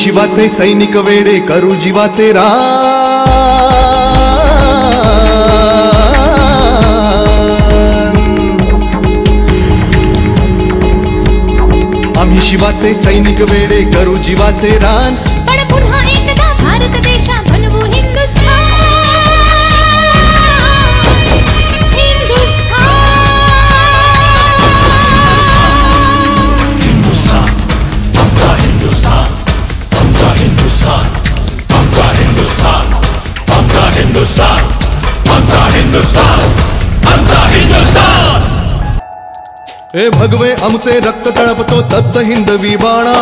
शिवाचे सैनिक वेडे करू जीवाचे रान आम्ही शिवाचे सैनिक वेडे करू जीवाचे रान. हिंदुस्तान आमचा हिंदुस्तान. हे भगवे आमचे रक्त तळपतो तप्त हिंदवी बाणा.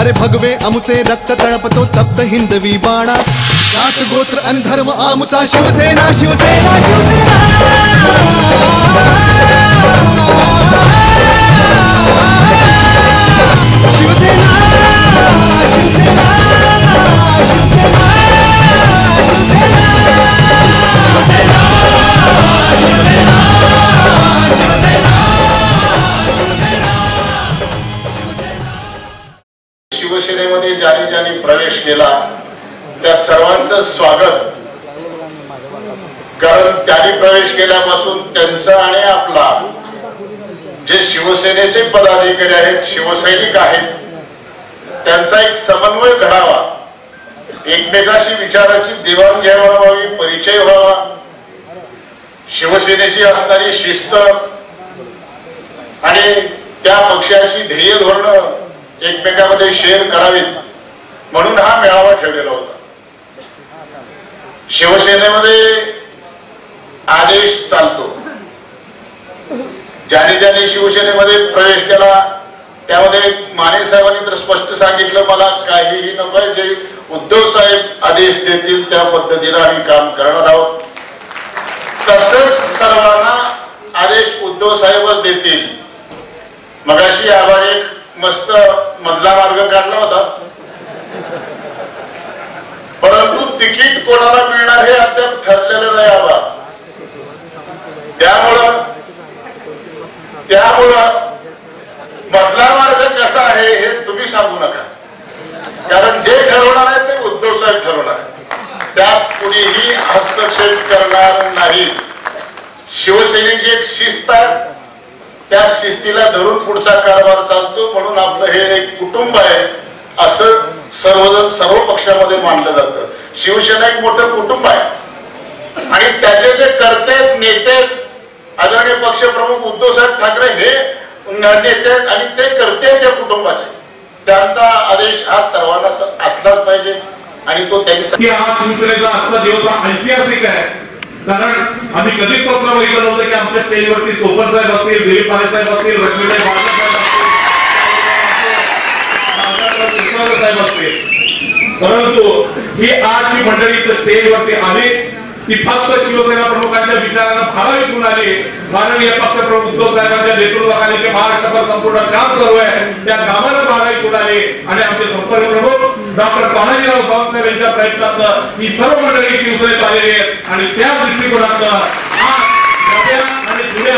अरे भगवे आमचे रक्त तळपतो तप्त हिंदवी बाणा. जात गोत्र आणि धर्म आमचा शिवसेना शिवसेना शिवसेना शिवसेना. शिवसेना शिवसेना. प्रवेश केला. त्या सर्वांचं स्वागत. कारण त्यांनी प्रवेश केल्यापासून त्यांचा आणि आपला जे शिवसेनेचे पदाधिकारी आहेत शिवसैनिक आहेत त्यांचा एक समन्वय घडावा. एकमेकाशी विचाराची देवाणघेवाण व्हावी परिचय व्हावा. शिवसेनेची असणारी शिस्त आणि त्या पक्षाची ध्येय धोरण एकमेकांमध्ये शेअर करावीत. म्हणून हा मेळावा ठेवलेला होता. शिवसेनेमध्ये आदेश चालतो. ज्याने ज्याने शिवसेनेमध्ये प्रवेश केला त्यामध्ये माने साहेबांनी तर स्पष्ट सांगितलं मला काहीही नको जे उद्धव साहेब आदेश देतील त्या पद्धतीनं आम्ही काम करणार आहोत. तसंच सर्वांना आदेश उद्धव साहेबच देतील. मगाशी आम्हाला एक मस्त मधला मार्ग काढला होता. परंतु तिकीट कोणाला मिळणार हे अद्याप ठरलेलं नाही आबा त्यामुळं त्यामुळं मधला मार्ग कसा आहे हे तुम्ही सांगू नका. कारण जे ठरवणार आहे ते उद्धव साहेब ठरवणार त्यात कुणीही हस्तक्षेप करणार नाही. शिवसेनेची एक शिस्त आहे. त्या शिस्तीला धरून पुढचा कारभार चालतो म्हणून आपलं हे एक कुटुंब आहे. असं सर्वजण सर्व पक्षामध्ये मानलं जातं. शिवसेना एक मोठं कुटुंब आहे. आणि त्याचे जे करते नेते आदरणीय पक्षप्रमुख उद्धव साहेब ठाकरे हे नेते आणि ते करते त्या कुटुंबाचे. त्यांचा आदेश हा सर्वांना असलाच पाहिजे आणि तो त्यांनी हा शिवसेनेचा आजचा दिवस हा ऐतिहासिक आहे. कारण आम्ही कधीच स्वप्न बघितलं नव्हतं की आमच्या स्टेजवरती सोपर साहेब असतील दिलीप पारे साहेब असतील रश्मीताई बाळा साहेब असतील परंतु ही आज जी मंडळी इथं स्टेजवरती आली ती फक्त शिवसेना प्रमुखांच्या विचारांना भारावितून आली. माननीय पक्षप्रमुख उद्धव साहेबांच्या नेतृत्वाखाली जे महाराष्ट्रभर संपूर्ण काम सुरू आहे त्या कामाला भारावितून आले. आणि आमचे संपर्क प्रमुख डॉक्टर तानाजीराव सावंतसाहेब यांच्या प्रयत्नात ही सर्व मंडळी शिवसेनेत आलेली आहेत. आणि त्या दृष्टिकोनात आज आणि जुन्या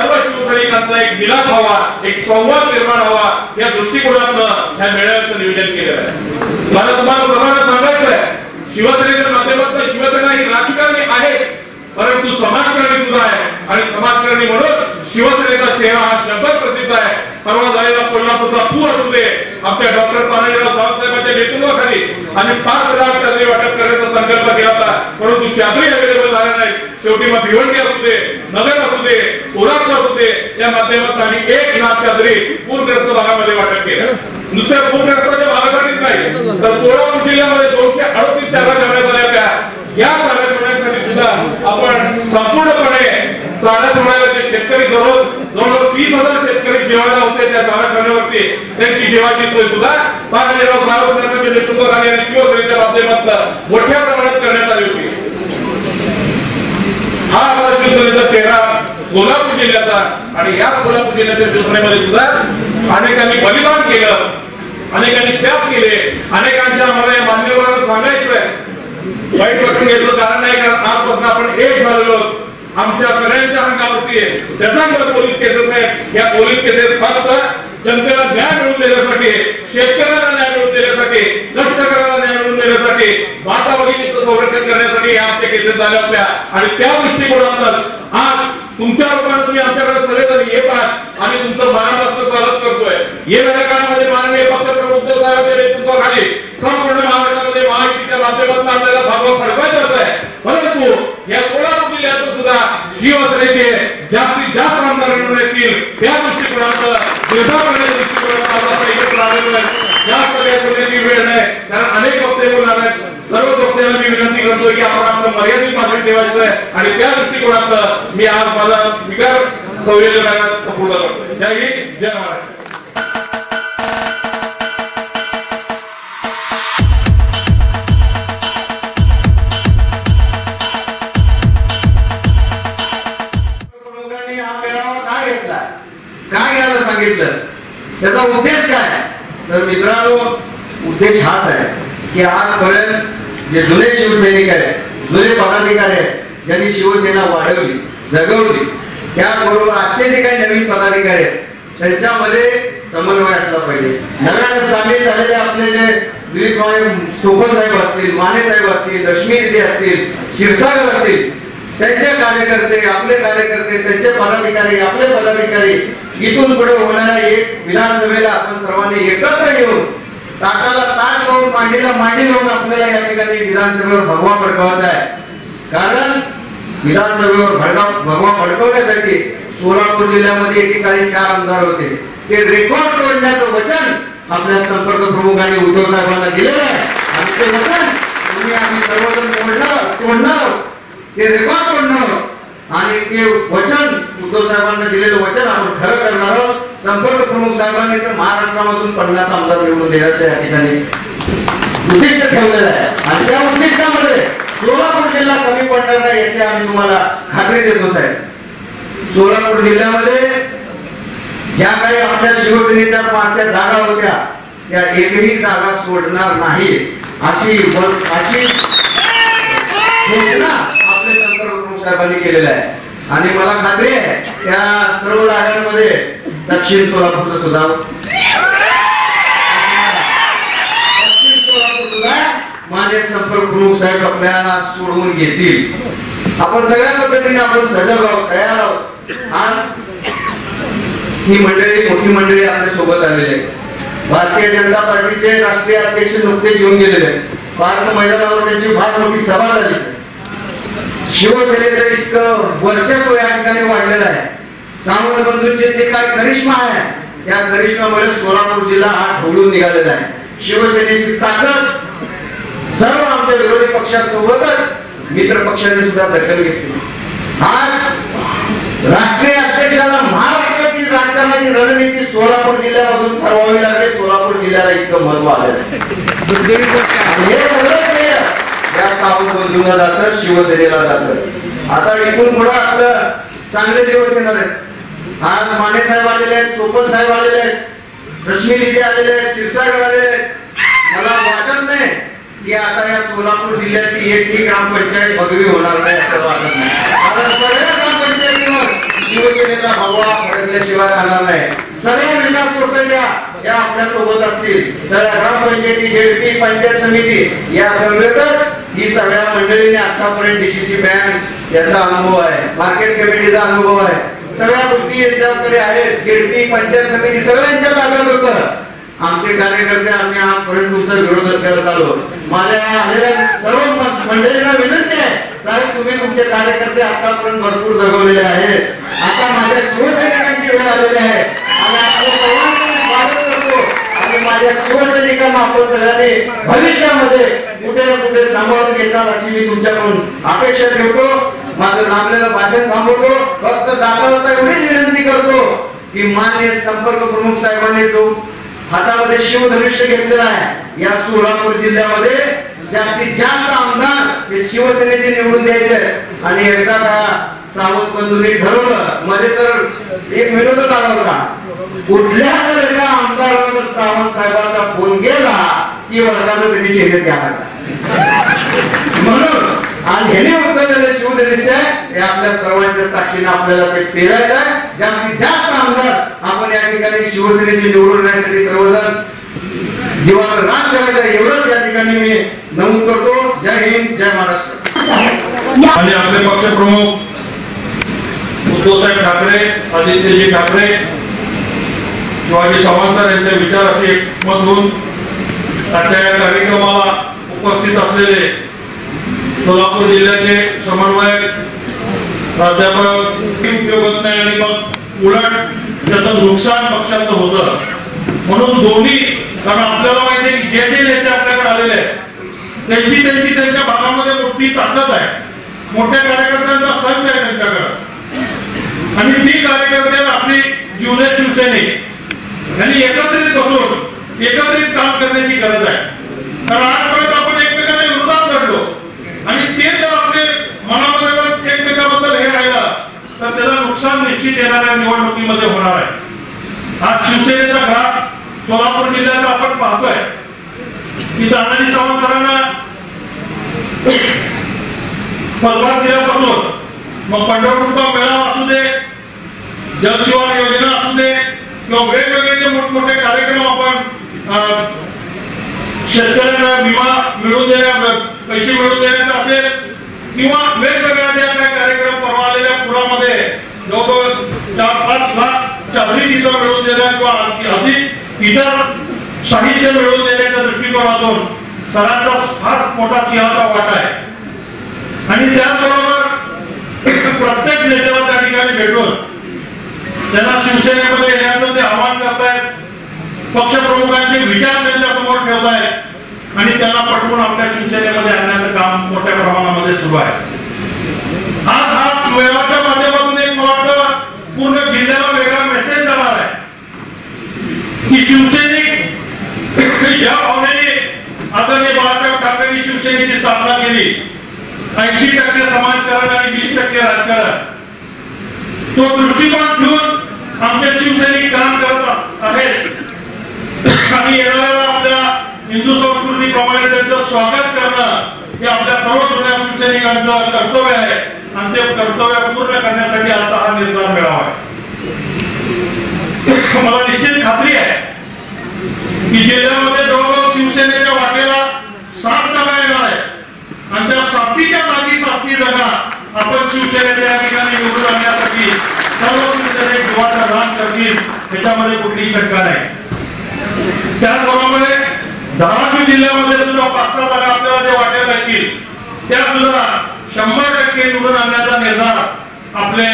सर्व शिवसैनिकांचा एक मिलाप व्हावा एक संवाद निर्माण व्हावा या दृष्टिकोनातनं ह्या मेळाव्याचं नियोजन केलेलं आहे. मला तुम्हाला सर्वांना सांगायचं आहे शिवसेनेच्या माध्यमातून शिवसेना ही राजकारणी आहे परंतु समाजकारणी सुद्धा आहे. आणि समाजकारणी म्हणून शिवसेनेचा चेहरा हा जगभर प्रसिद्ध आहे. परवा झालेला कोल्हापूरचा पूर असू आमच्या डॉक्टर तानाजीराव साहेबांच्या नेतृत्वाखाली आणि पाच हजार चादरी वाटप करण्याचा संकल्प केला होता. परंतु चादरी अवेलेबल झाल्या नाही शेवटी मग भिवंडी असू दे नगर असू दे सोलापूर असू दे या माध्यमातून आम्ही एक लाख चादरी पूरग्रस्त भागामध्ये वाटप केलं. नुसत्या पूरग्रस्ताच्या भागासाठीच नाही तर सोलापूर जिल्ह्यामध्ये दोनशे अडतीस जागा ठेवण्यात आल्या होत्या. या जागा ठेवण्यासाठी सुद्धा आपण संपूर्णपणे जागा ठेवण्याला जे शेतकरी दररोज जवळजवळ तीस हजार शेतकरी जेवायला होते त्या जागा ठेवण्यावरती त्यांची जेवायची सोय सुद्धा तानाजीराव सावंतसाहेबांच्या नेतृत्वाखाली आणि शिवसेनेच्या माध्यमातून मोठ्या प्रमाणात करण्यात आली होती. हा आपला शिवसेनेचा चेहरा सोलापूर जिल्ह्याचा आणि या सोलापूर जिल्ह्याच्या शिवसेनेमध्ये सुद्धा अनेकांनी बलिदान केलं अनेकांनी त्याग केले अनेकांच्या आम्हाला या मान्यवरांना सांगायचं आहे वाईट वाटून घेतलं कारण नाही कारण आजपासून आपण एक झालेलो आमच्या सगळ्यांच्या अंगावरती आहे. त्याचा पोलीस केसेस आहेत या पोलीस केसेस फक्त जनतेला न्याय मिळवून देण्यासाठी शेतकऱ्याला न्याय मिळवून देण्यासाठी कष्टकऱ्याला न्याय मिळवून देण्यासाठी वातावरणीचं संरक्षण करण्यासाठी या आमच्या केंद्रात झाल्या होत्या. आणि त्या दृष्टिकोनातून आज तुमच्या लोकांना तुम्ही आमच्याकडे सगळेजण येत आहात. आणि तुमचं मनापासून स्वागत करतोय. येणाऱ्या काळामध्ये माननीय पक्षप्रमुख उद्धव साहेबांच्या नेतृत्वाखाली संपूर्ण महाराष्ट्रामध्ये महायुतीच्या माध्यमातून आपल्याला भागवा फडकवायचं होत आहे. परंतु या सोळा जिल्ह्यातून सुद्धा शिवसेनेचे जास्तीत जास्त आमदार येतील त्या दृष्टिकोनाचं निर्धार करण्याच्या दृष्टिकोनातून आपण एकत्र आलेलो आहे. जास्त वेळ करण्याची वेळ नाही. कारण अनेक वक्ते बोलणार आहेत. सर्व वक्त्यांना मी विनंती करतो की आपण आपलं मर्यादित पातळी ठेवायचं आहे. आणि त्या दृष्टिकोनातलं मी आज माझा स्वीकार संयोजकांना संपूर्ण करतो जय हिंद जय महाराष्ट्र. सांगितलं. त्याचा उद्देश काय? तर मित्रांनो उद्देश हाच आहे की आजपर्यंत जे जुने शिवसैनिक आहेत जुने पदाधिकारी आहेत ज्यांनी शिवसेना वाढवली जगवली त्याचबरोबर आजचे जे काही नवीन पदाधिकारी आहेत त्यांच्यामध्ये समन्वय असला पाहिजे. नव्यानं सामील झालेले आपले जे दिलीप माने सोपन साहेब असतील माने साहेब असतील लक्ष्मी दिदी असतील क्षीरसागर असतील त्यांचे कार्यकर्ते आपले कार्यकर्ते त्यांचे पदाधिकारी आपले पदाधिकारी इथून पुढे होणाऱ्या एक विधानसभेला आपण सर्वांनी एकत्र येऊन ताटाला ताट लावून मांडीला मांडी लावून आपल्याला या ठिकाणी विधानसभेवर भगवा भडकवायचा आहे. कारण विधानसभेवर भडका भगवा भडकवण्यासाठी सोलापूर जिल्ह्यामध्ये एकेकाळी चार आमदार होते. ते रेकॉर्ड तोडण्याचं वचन आपल्या संपर्क प्रमुखांनी उद्धव साहेबांना दिलेलं आहे. आणि ते वचन तुम्ही आम्ही सर्वजण तोडणार तोडणार. ते रेकॉर्ड तोडणार आणि ते वचन उद्धव साहेबांना दिलेलं वचन आपण खरं करणार आहोत. संपर्क प्रमुख साहेबांनी तर महाराष्ट्रामधून पन्नास आमदार निवडून देण्याचं या ठिकाणी उद्दिष्ट ठेवलेलं आहे. आणि त्या उद्दिष्टामध्ये सोलापूर जिल्हा कमी पडणार नाही याची आम्ही तुम्हाला खात्री देतो साहेब. सोलापूर जिल्ह्यामध्ये ज्या काही आपल्या शिवसेनेच्या पाचच्या जागा होत्या त्या एकही जागा सोडणार नाही अशी अशी घोषणा आपले साहेबांनी केलेला आहे. आणि मला खात्री आहे त्या सर्व जागांमध्ये दक्षिण सोलापूरचं सुद्धा दक्षिण सोलापूर सुद्धा माझे संपर्क प्रमुख साहेब आपल्याला सोडवून घेतील. आपण सगळ्या पद्धतीने आपण सजग आहोत तयार आहोत. ही मंडळी मोठी मंडळी आपल्यासोबत आलेली आहे. भारतीय जनता पार्टीचे राष्ट्रीय अध्यक्ष नुकतेच येऊन गेलेले आहेत. भारत मैदानावर त्यांची फार मोठी सभा झाली शिवसेनेचं इतकं वर्चस्व या ठिकाणी वाढलेलं आहे. सामान्य बंधूंचे जे काय करिश्मा आहे त्या करिश्मामुळे सोलापूर जिल्हा हा ढोलून निघालेला आहे. शिवसेनेची ताकद सर्व आमच्या विरोधी पक्षासोबतच मित्र पक्षांनी सुद्धा दखल घेतली. आज राष्ट्रीय अध्यक्षाला महाराष्ट्रातील राजकारणाची रणनीती सोलापूर जिल्ह्यामधून ठरवावी लागली. सोलापूर जिल्ह्याला इतकं महत्त्व आलेलं आहे. हे सगळं श्रेय सावंत बंधूंना जातं शिवसेनेला जातं. आता इथून पुढे आपलं चांगले दिवस येणार आहेत. आज माने साहेब आलेले आहेत सोपन साहेब आलेले आहेत रश्मी दिदी आलेले आहेत क्षीरसागर आलेले आहेत. मला वाटत नाही की आता या सोलापूर जिल्ह्याची एक ही ग्रामपंचायत पदवी होणार नाही असं वाटत नाही. कारण सगळ्या ग्रामपंचायतीवर शिवसेनेचा भगवा फडकल्याशिवाय राहणार नाही. सगळ्या विकास सोसायट्या या आपल्यासोबत असतील सगळ्या ग्रामपंचायती जेडपी पंचायत समिती या सगळ्यातच ही सगळ्या मंडळीने आतापर्यंत डीसीसी बँक याचा अनुभव आहे. मार्केट कमिटीचा अनुभव आहे. सगळ्या गोष्टी यांच्याकडे आहेत. जेडपी पंचायत समिती सगळ्यांच्या ताब्यात होतं आमचे कार्यकर्ते आम्ही आजपर्यंत तुमचा विरोध करत आलो. माझ्या आलेल्या सर्व मंडळींना विनंती आहे. साहेब तुम्ही तुमचे कार्यकर्ते आतापर्यंत भरपूर जगवलेले आहेत. आता माझ्या शिवसैनिकांची वेळ आलेली आहे. आणि आपल्या आणि माझ्या शिवसैनिकांना आपण सगळ्यांनी भविष्यामध्ये कुठे ना कुठे सांभाळून घेतात अशी मी तुमच्याकडून अपेक्षा ठेवतो. माझं लांबलेलं भाषण थांबवतो. फक्त जाता जाता एवढीच विनंती करतो की मान्य संपर्क प्रमुख साहेबांनी जो हातामध्ये शिवधनुष्य घेतलेला आहे या सोलापूर जिल्ह्यामध्ये जास्तीत जास्त आमदार हे शिवसेनेचे निवडून द्यायचे आणि एकदा सावंत बंधूंनी ठरवलं मध्ये तर एक विनोदच आला होता. कुठल्या जर एका आमदाराला जर सावंत साहेबांचा फोन गेला की वर्गाचं त्यांनी शेतात घ्यावा म्हणून आणि ह्याने उचललेले शिवधनुष्य हे आपल्या सर्वांच्या साक्षीने आपल्याला ते पेरायचं आहे. जास्तीत जास्त आमदार आपण या ठिकाणी शिवसेनेचे निवडून येण्यासाठी सर्वजण जीवाला रान करायचं एवढंच या ठिकाणी मी नमूद करतो. जय हिंद जय महाराष्ट्र. आणि आपले पक्षप्रमुख उद्धवसाहेब ठाकरे आदित्यजी ठाकरे शिवाजी सावंत सर यांच्या विचार असे एकमत होऊन आजच्या या कार्यक्रमाला उपस्थित असलेले सोलापूर जिल्ह्याचे समन्वयक प्राध्यापक उपयोग होत नाही आणि मग उलट त्याचं नुकसान पक्षाचं होतं. म्हणून दोन्ही कारण आपल्याला माहिती की जे जे नेते आपल्याकडे आलेले आहेत त्यांची त्यांची त्यांच्या भागामध्ये मोठी ताकद आहे. मोठ्या कार्यकर्त्यांचा संच आहे त्यांच्याकडे. आणि ती कार्यकर्ते आपली जीवने शिवसेने आणि एकत्रित बसून एकत्रित काम करण्याची गरज आहे. कारण आजपर्यंत आपण एकमेकांना विरोधात लढलो आणि ते जर आपले मनामध्ये जर एकमेकाबद्दल हे राहिलं तर त्याचं नुकसान निश्चित येणाऱ्या निवडणुकीमध्ये होणार आहे. आज शिवसेनेचा घाट सोलापूर जिल्ह्यात आपण पाहतोय. की तानाजी सावंतरांना पदभार दिल्यापासून मग पंढरपूरचा मेळावा असू दे जलजीवन योजना असू दे किंवा वेगवेगळे जे मोठमोठे कार्यक्रम आपण शेतकऱ्यांना विमा मिळवून देण्या पैसे मिळवून देण्याचा असेल किंवा वेगवेगळ्या ज्या काही कार्यक्रम परवा आलेल्या पुरामध्ये जवळजवळ चार पाच लाख चादरी तिथं मिळवून देण्या किंवा अधिक इतर साहित्य मिळवून देण्याच्या दृष्टिकोनातून सरांचा फार मोठा सिंहाचा वाटा आहे. आणि त्याचबरोबर प्रत्येक नेत्याला त्या ठिकाणी भेटून त्यांना शिवसेनेमध्ये येण्याचं ते आवाहन करतायत पक्षप्रमुखांचे विचार त्यांच्यासमोर ठेवतायत आणि त्यांना पटवून आपल्या शिवसेनेमध्ये आणण्याचं काम मोठ्या प्रमाणामध्ये सुरू आहे. आज हा मेळाव्याच्या माध्यमातून एक मला वाटतं पूर्ण जिल्ह्याला वेगळा मेसेज जाणार आहे. की शिवसैनिक या भावनेने आदरणीय बाळासाहेब ठाकरेंनी शिवसेनेची स्थापना केली. ऐंशी टक्के समाजकारण आणि वीस टक्के राजकारण. तो दृष्टिकोन ठेवून आमच्या शिवसैनिक काम करत आहेत. आणि येणाऱ्या आपल्या हिंदू संस्कृती प्रमाणे त्यांचं स्वागत करणं हे आपल्या सर्व जुन्या शिवसैनिकांचं कर्तव्य आहे. आणि ते कर्तव्य पूर्ण करण्यासाठी आता हा निर्धार मिळावा. आहे मला निश्चित खात्री आहे की जिल्ह्यामध्ये जवळजवळ शिवसेनेच्या वाटेला सात जागा येणार आहे आणि त्या सातीच्या जागी सातवी जागा आपण शिवसेनेच्या या ठिकाणी निवडून आणण्यासाठी सर्व शिवसेने जीवाचा दान करतील त्याच्यामध्ये कुठलीही शंका नाही. त्याचबरोबर धाराशिव जिल्ह्यामध्ये सुद्धा पाच सहा जागा आपल्याला जे वाटेल येतील त्या सुद्धा शंभर टक्के निवडून आणण्याचा निर्धार आपले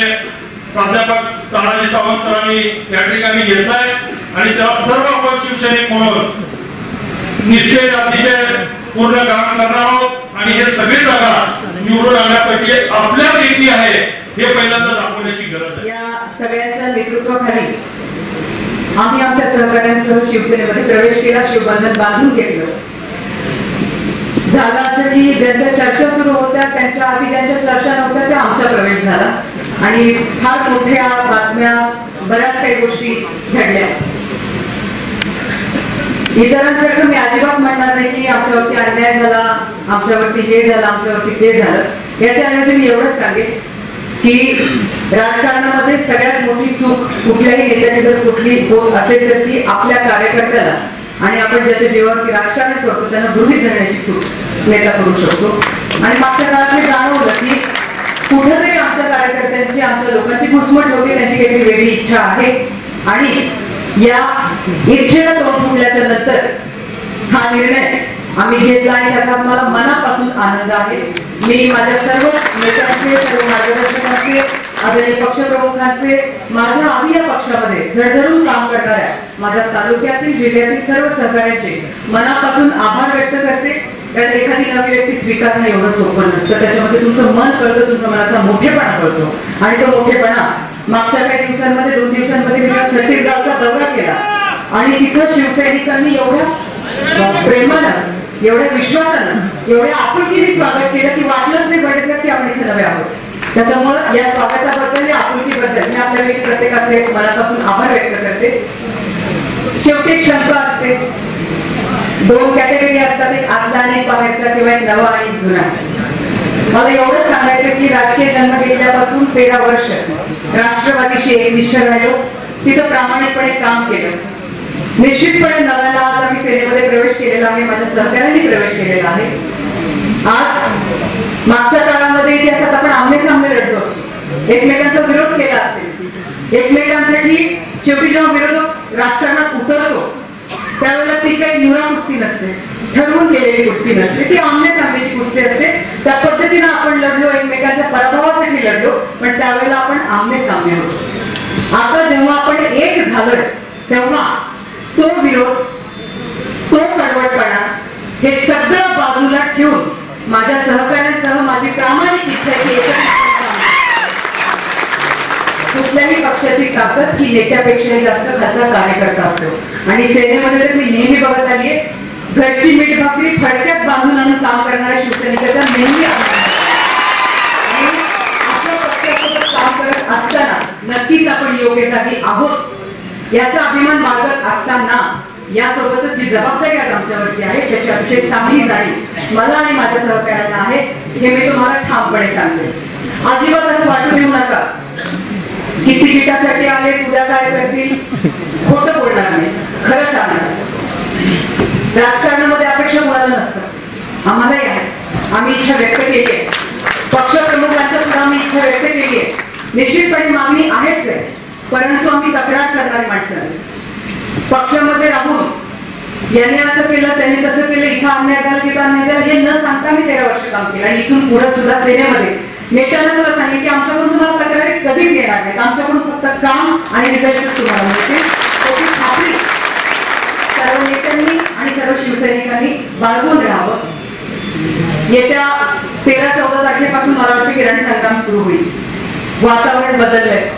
प्राध्यापक तानाजी सावंत सरांनी या ठिकाणी घेतलाय. आणि त्याला सर्व आपण शिवसैनिक म्हणून निश्चय जातीचे पूर्ण काम करणार आहोत. आणि हे सगळे जागा निवडून आणण्यापैकी आपल्या रीती आहे हे पहिल्यांदा दाखवण्याची गरज आहे. या सगळ्यांच्या नेतृत्वाखाली आम्ही आमच्या सहकाऱ्यांसह शिवसेनेमध्ये प्रवेश केला शिवबंधन बांधून घेतलं. झालं असं की ज्यांच्या चर्चा सुरू होत्या त्यांच्या आधी ज्यांच्या चर्चा नव्हत्या त्या आमचा प्रवेश झाला. आणि फार मोठ्या बातम्या बऱ्याच काही गोष्टी घडल्या. इतरांसारखं मी अजिबात म्हणणार नाही की आमच्यावरती अन्याय झाला आमच्यावरती हे झालं आमच्यावरती ते झालं. याच्याऐवजी मी एवढंच सांगेन की राजकारणामध्ये सगळ्यात मोठी चूक कुठल्याही नेत्याची जर कुठली होत असेल तर ती आपल्या कार्यकर्त्याला आणि आपण ज्याच्या जीवावरती राजकारण करतो त्यांना गृहित धरण्याची चूक नेता करू शकतो. आणि मागच्या काळात मी जाणवलं की कुठंतरी आमच्या कार्यकर्त्यांची आमच्या लोकांची घुसमट होती त्यांची काहीतरी वेगळी इच्छा आहे. आणि या इच्छेला तोंड फुटल्याच्या नंतर हा निर्णय आम्ही घेतला आणि त्याचा मला मनापासून आनंद आहे. मी माझ्या सर्व नेत्यांचे सर्व मार्गदर्शकांचे आदरणीय पक्षप्रमुखांचे माझ्या आम्ही या पक्षामध्ये झळझळून काम करणाऱ्या माझ्या तालुक्यातील जिल्ह्यातील सर्व सहकार्यांचे मनापासून आभार व्यक्त करते. कारण एखादी नवी व्यक्ती स्वीकारणं एवढं सोपं नसतं. त्याच्यामध्ये तुमचं मन कळतं तुमच्या मनाचा मोठेपणा कळतो. आणि तो मोठेपणा मागच्या काही दिवसांमध्ये दोन दिवसांमध्ये मी दौरा केला. आणि तिथं शिवसैनिकांनी एवढ्या प्रेमानं एवढ्या विश्वासानं एवढ्या आपुलकीने स्वागत केलं की वाटलंच नाही बरेच की आपण इथे नवे आहोत. त्याच्यामुळं या स्वागताबद्दल या आपुलकीबद्दल मी वेळी प्रत्येकाचे मनापासून आभार व्यक्त करते. शेवटी एक क्षमता असते. दोन कॅटेगरी असतात एक आतला आणि बाहेरचा किंवा एक नवा आणि जुना. मला एवढंच सांगायचं की राजकीय जन्म घेतल्यापासून तेरा वर्ष राष्ट्रवादीशी एकनिष्ठ राहिलो तिथं प्रामाणिकपणे काम केलं. निश्चितपणे नव्याला आज आम्ही सेनेमध्ये प्रवेश केलेला आहे माझ्या सहकार्याने प्रवेश केलेला आहे. आज मागच्या काळामध्ये इतिहासात आपण आमने सामने लढलो असतो. एकमेकांचा विरोध केला असेल. एकमेकांसाठी शेवटी जेव्हा विरोधक राजकारणात उतरतो त्यावेळेला ती काही निवडा कुस्ती नसते ठरवून गेलेली कुस्ती नसते ती आमने सामनेची कुस्ती असते. त्या पद्धतीनं आपण लढलो एकमेकांच्या पराभवासाठी लढलो पण त्यावेळेला आपण आमने सामने होतो. आता जेव्हा आपण एक झालं तेव्हा तो विरोध तो कडवटपणा हे सगळं बाजूला ठेवून माझ्या सहकाऱ्यांसह माझी प्रामाणिक इच्छा आहे की कुठल्याही पक्षाची ताकद ही नेत्यापेक्षाही जास्त खालचा कार्यकर्ता असतो. आणि सेनेमध्ये तर मी नेहमी बघत आलीये घरची मीठ भाकरी फडक्यात बांधून आणून काम करणाऱ्या शिवसैनिकाचा नेहमी काम करत असताना नक्कीच आपण योग्यसाठी आहोत. याचा अभिमान बाळगत असताना यासोबतच जी जबाबदारी आज आमच्यावरती आहे त्याची अतिशय चांगली जाणीव मला आणि माझ्या सहकार्यांना आहे हे मी तुम्हाला ठामपणे सांगते. अजिबात असं वाटू देऊ नका. की तिकिटासाठी आले तुझ्या काय करतील? खोट बोलणार नाही. खरं सांगणार राजकारणामध्ये अपेक्षा मुळाला नसतं आम्हालाही आहे. आम्ही इच्छा व्यक्त केली आहे. पक्षप्रमुखांच्या सुद्धा आम्ही इच्छा व्यक्त केली आहे. निश्चितपणे मागणी आहेच आहे. परंतु आम्ही तक्रार करणारी माणसं पक्षामध्ये राहून यांनी असं केलं त्यांनी तसं केलं इथं अन्याय झाला तिथं अन्याय झाला हे न सांगता मी तेरा वर्ष काम केलं. आणि इथून पुढे सुद्धा सेनेमध्ये नेत्यांना सुद्धा सांगितलं की आमच्याकडून तुम्हाला कधीच येणार नाहीत. आमच्याकडून फक्त काम आणि रिझल्ट तुम्हाला मिळतील खात्री सर्व नेत्यांनी आणि सर्व शिवसैनिकांनी बाळगून राहावं. येत्या तेरा चौदा तारखेपासून मला वाटतं की रणसंग्राम सुरू होईल. वातावरण बदललंय.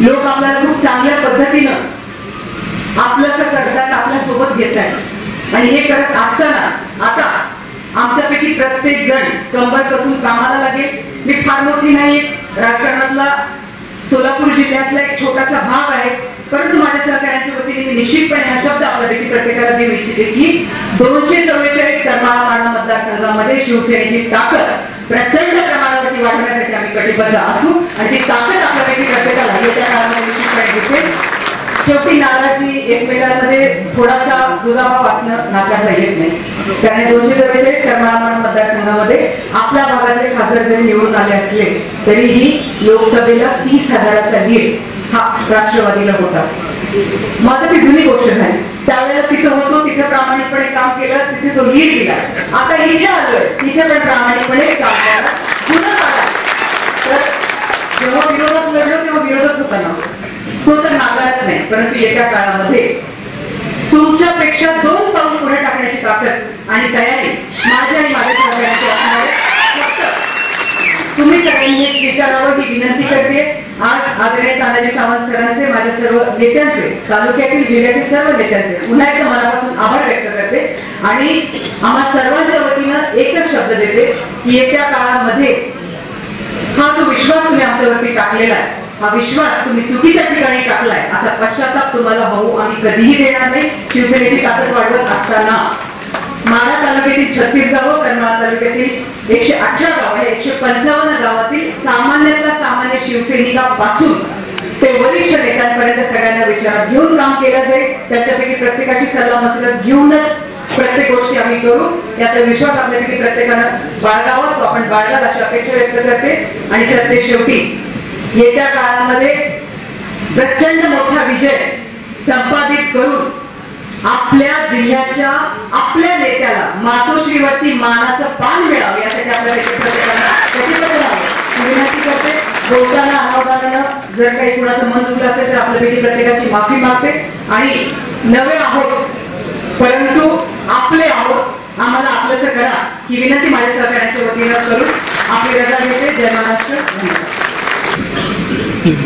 लोक आपल्याला खूप चांगल्या पद्धतीनं आपलंच करतात आपल्यासोबत घेत आहेत आणि हे करत असताना आता आमच्यापैकी प्रत्येक जण कंबर कसून कामाला लागेल. मी फार मोठी नाही राजकारणातला सोलापूर जिल्ह्यातला एक छोटासा भाग आहे. परंतु माझ्या सहकार्यांच्या वतीने मी निश्चितपणे हा शब्द आपल्यापैकी प्रत्येकाला देऊ इच्छिते की दोनशे चव्वेचाळीस करमाळा मतदारसंघामध्ये शिवसेनेची ताकद प्रचंड प्रमाणावरती वाढवण्यासाठी आम्ही कटिबद्ध असू आणि ती ताकद आपल्यापैकी प्रत्येकाला येत्या काळामध्ये निश्चितपणे दिसेल. शेवटी नाराजी एकमेकांमध्ये थोडासा दुराभाव असणं नाकारता येत नाही. त्याने दोनशे चव्वेचाळीस करमाळा मतदारसंघामध्ये आपल्या भागातले खासदार जरी निवडून आले असले तरीही लोकसभेला तीस हजाराचा लीड हा राष्ट्रवादीला होता. मग आता ती जुनी गोष्ट झाली. त्यावेळेला तिथं होतो तिथे प्रामाणिकपणे काम केलं तिथे तो लीड दिला. आता इथे आलोय तिथे पण प्रामाणिकपणे काम केलं पुन्हा आला तर जेव्हा विरोधात लढलो तेव्हा विरोधच होता ना. तो तर नाही परंतु येत्या काळामध्ये तुमच्यापेक्षा दोन पाऊल पुढे टाकण्याची ताकद आणि तयारी माझ्या आणि माझ्या सहकार्यांची असणार फक्त तुम्ही सगळ्यांनी स्वीकारावं ही विनंती करते. आज आदरणीय तानाजी सावंत सरांचे माझ्या सर्व नेत्यांचे तालुक्यातील जिल्ह्यातील सर्व नेत्यांचे पुन्हा एकदा मनापासून आभार व्यक्त करते. आणि आम्हा सर्वांच्या वतीनं एकच शब्द देते की येत्या काळामध्ये हा जो विश्वास तुम्ही आमच्यावरती टाकलेला आहे हा विश्वास तुम्ही चुकीच्या ठिकाणी टाकलाय. असा पश्चाताप तुम्हाला होऊ आम्ही कधीही देणार नाही. शिवसेनेची ताकद वाढवत असताना माळा तालुक्यातील छत्तीस गावं करमाळा तालुक्यातील एकशे अठरा गाव आहे एकशे पंचावन्न गावातील सामान्यातला सामान्य शिवसैनिकापासून ते वरिष्ठ नेत्यांपर्यंत सगळ्यांना विचारात घेऊन काम केलं जाईल. त्याच्यापैकी प्रत्येकाची सल्ला मसलत घेऊनच प्रत्येक गोष्टी आम्ही करू. याचा विश्वास आपल्यापैकी प्रत्येकानं बाळगावा. तो आपण बाळगाल अशी अपेक्षा व्यक्त करते. आणि सत्य शेवटी येत्या काळामध्ये प्रचंड मोठा विजय संपादित करून आपल्या जिल्ह्याच्या आपल्या नेत्याला मातोश्रीवरती मानाचं पान मिळावं यासाठी आपल्याला विनंती करते. बोलताना अनावधानानं जर काही कुणाचं मन दुखलं असेल तर आपल्यापैकी प्रत्येकाची माफी मागते. आणि नवे आहोत परंतु आपले आहोत आम्हाला आपलंसं करा ही विनंती माझ्या सहकार्याच्या वतीनं करून आपली रजा घेते जय महाराष्ट्र. धन्यवाद.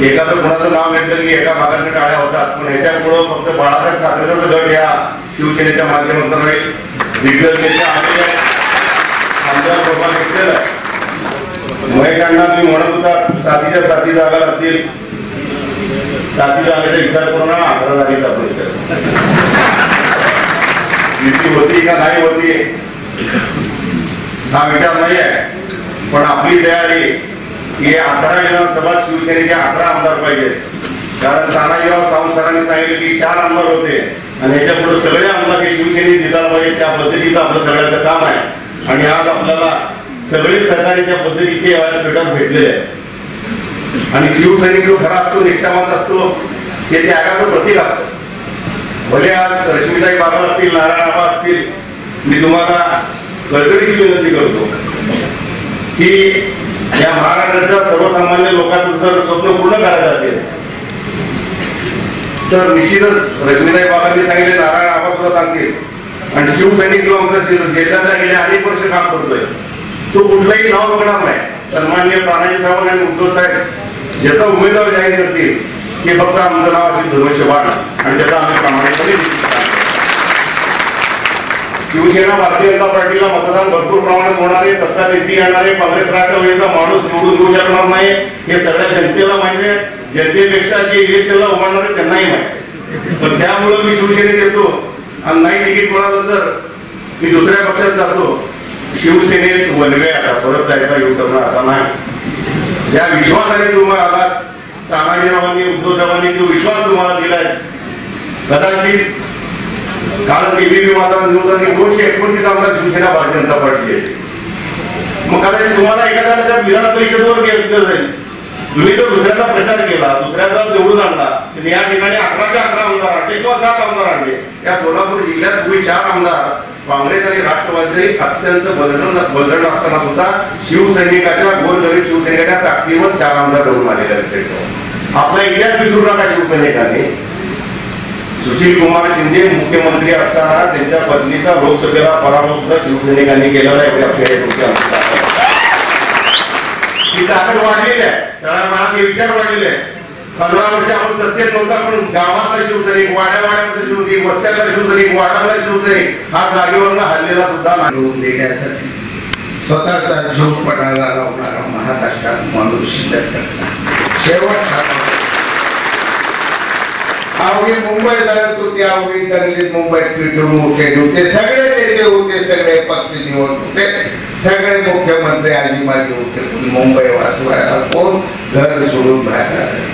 एखादं कोणाचं नाव घेतलं की एका भागाने टाळ्या होतात. पण याच्यामुळं फक्त बाळासाहेब ठाकरेचा गट या शिवसेनेच्या माध्यमातून नाही दिग्गज आहे महेशांना मी म्हणत होता साथीच्या साथी जागा लागतील. साथी जागेचा विचार करून ना अकरा जागेचा युती होती का नाही होती? हा विचार नाही आहे. पण आपली तयारी की अकरा विधानसभा शिवसेनेचे अकरा आमदार पाहिजेत कारण तानाजीराव सावंत सरांनी सांगितलं की चार आमदार होते. आणि याच्यापुढे सगळे आमदार हे शिवसेने दिसायला पाहिजे. त्या पद्धतीचं आपलं सगळ्यांचं काम आहे. आणि आज आपल्याला सगळे सरकारी त्या पद्धतीचे पीठात भेटलेले आहे आणि शिवसैनिक जो खरा असतो निष्ठावंत असतो हे त्यागाचं प्रतीक असतं. भले आज रश्मीताई बाबा असतील नारायण आबा असतील मी तुम्हाला कळकळीची विनंती करतो की या महाराष्ट्राच्या सर्वसामान्य लोकांचं जर स्वप्न पूर्ण करायचं असेल तर निश्चितच रश्मीताई बाबांनी सांगितले नारायण आबा सुद्धा सांगतील. आणि शिवसैनिक जो आमचा जिल्ह्याचा जिल्ह्यातला गेले अनेक वर्ष काम करतोय तो कुठलंही नाव बघणार नाही. सन्मान्य तानाजी साहेब आणि उद्धव साहेब ज्याचा उमेदवार जाहीर करतील ते फक्त आमचं नाव असेल धनुष्यबाण आणि त्याचा आम्ही प्रामाणिकपणे शिवसेना भारतीय जनता पार्टीला मतदान भरपूर प्रमाणात होणारे सत्ता नेती येणारे काँग्रेस राष्ट्रवादीचा माणूस निवडून येऊ शकणार नाही. हे सगळ्या जनतेला माहिती आहे. जनतेपेक्षा जे इलेक्शनला उभारणारे त्यांनाही माहिती पण त्यामुळे मी शिवसेनेत येतो. आणि नाही तिकीट मिळालं तर मी दुसऱ्या पक्षात जातो. शिवसेनेत वनवे आता परत जायचा येऊ करणार आता नाही. ज्या विश्वासाने तुम्ही आलात. तानाजीरावांनी उद्धव साहेबांनी जो विश्वास तुम्हाला दिलाय कदाचित काल केबीपी माझा निवडणूक दोनशे एकोणतीस आमदार शिवसेना भारतीय जनता पार्टी आहे. मग कदाचित तुम्हाला एखाद्याला त्या विधान परिषदेवर घेतलं जाईल तुम्ही तो दुसऱ्याचा प्रचार केला दुसऱ्याचा निवडून आणला या ठिकाणी अकराचे अकरा आमदार आणले किंवा सात आमदार आणले. या सोलापूर जिल्ह्यात तुम्ही चार आमदार काँग्रेस आणि राष्ट्रवादी अत्यंत बलगण बलगण असताना सुद्धा शिवसैनिकाच्या गोरगरीब शिवसैनिकाच्या ताकदीवर चार आमदार निवडून आलेले आहेत. आपला इतिहास विसरू नका शिवसैनिकांनी. सुशील कुमार शिंदे मुख्यमंत्री असताना त्यांच्या पत्नीचा लोकसभेला पराभव सुद्धा शिवसैनिकांनी केलेला आहे आपल्या या ही ताकद वाढलेली आहे. त्याला विचार वाढलेले आहे पंधरा वर्ष आपण सत्तेत नव्हता पण गावातला शिवसैनिक वाड्या वाड्यातला शिवसैनिक वस्त्यातला शिवसैनिक वाडातला शिवसैनिक हा जागेवरनं हल्लेला सुद्धा नाही देण्यासाठी स्वतःचा जीव पणाला लावणारा महाराष्ट्रात माणूस शिल्लक करतात. शेवट अवघी मुंबई जात होती अवघी दंगलीत मुंबईत पिटून उठे होते सगळे नेते होते सगळे पक्ष निवड होते. सगळे मुख्यमंत्री आजी माजी होते. मुंबई वाचवायला कोण घर सोडून बाहेर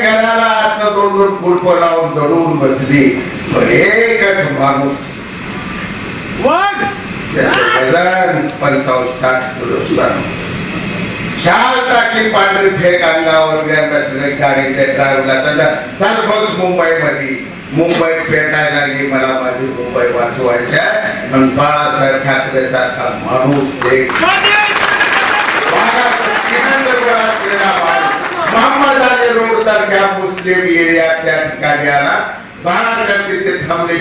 घराला आतनं दोन दोन फुटप लावून दडून बसली. एकच माणूस. पंचावन्न साठ किलो. शाल टाकली पांढरी फेक अंगावर बसले गाडीच्या ड्रायव्हरला त्याच्या चाल मुंबईमध्ये मुंबईत पेटायला लागली मला माझी मुंबई वाचवायच्या पण बाळासाहेब ठाकरे सारखा माणूस एक मोहम्मद अली रोड सारख्या मुस्लिम एरियात त्या ठिकाणी आला बाळासाहेब तिथे थांबले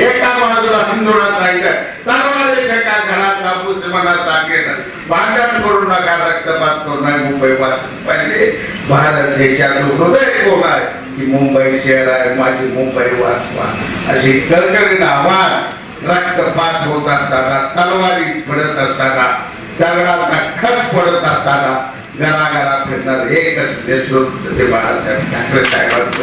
एका बाजूला सांगितलं तलवार एका भांडण करू नका रक्तपात करू नये मुंबई वाचून पाहिजे भारत देशाचं हृदय कोण आहे की मुंबई शहर आहे माझी मुंबई वाचवा अशी कळकळीनं आव्हान रक्तपात होत असताना तलवारी पडत असताना दगडाचा खच पडत असताना घराघरा फिरणार. एकच नेतृत्व ते बाळासाहेब ठाकरे साहेबांचं.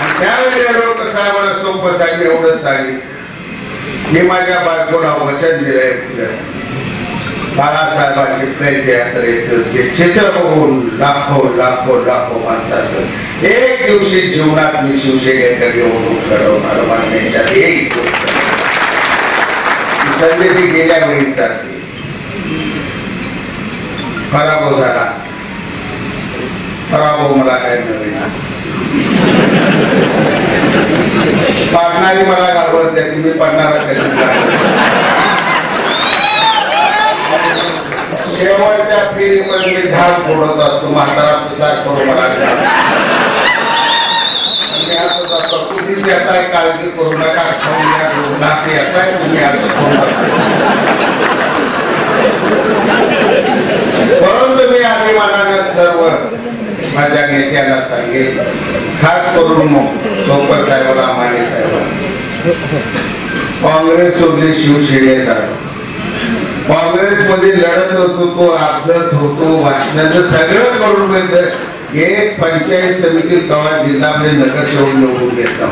आणि त्यावेळी लोक साहेबांना सोपं सांगितलं एवढंच सांगितलं मी माझ्या बायकोला वचन दिलंय. बाळासाहेबांची प्रेम यात्रेचं जे चित्र बघून लाखो लाखो लाखो माणसाचं एक दिवशी जीवनात मी शिवसेनेकडे येऊन घडवणार मानण्याच्या एक गोष्ट संधी गेल्या वेळी सारखी पराभव झाला. पराभव मला काय नवीन पाडणारी मला घालवत त्याची मी पडणारा कधी शेवटच्या फेरीमध्ये मी झाड फोडत असतो म्हातारा प्रसार करू मला मी काळजी करू नका खाऊन या तुम्ही असं परंतु मी अभिमानानं सर्व माझ्या नेत्याला सांगेल खास करून मग सोपर साहेबाला माने साहेबांना काँग्रेस सोडली शिवसेनेत काँग्रेस मध्ये लढत होतो तो अर्जत होतो भाषणाचं सगळं करून घेतलं एक पंचायत समिती कवा जिल्हा नगर सोडून निवडून घेतला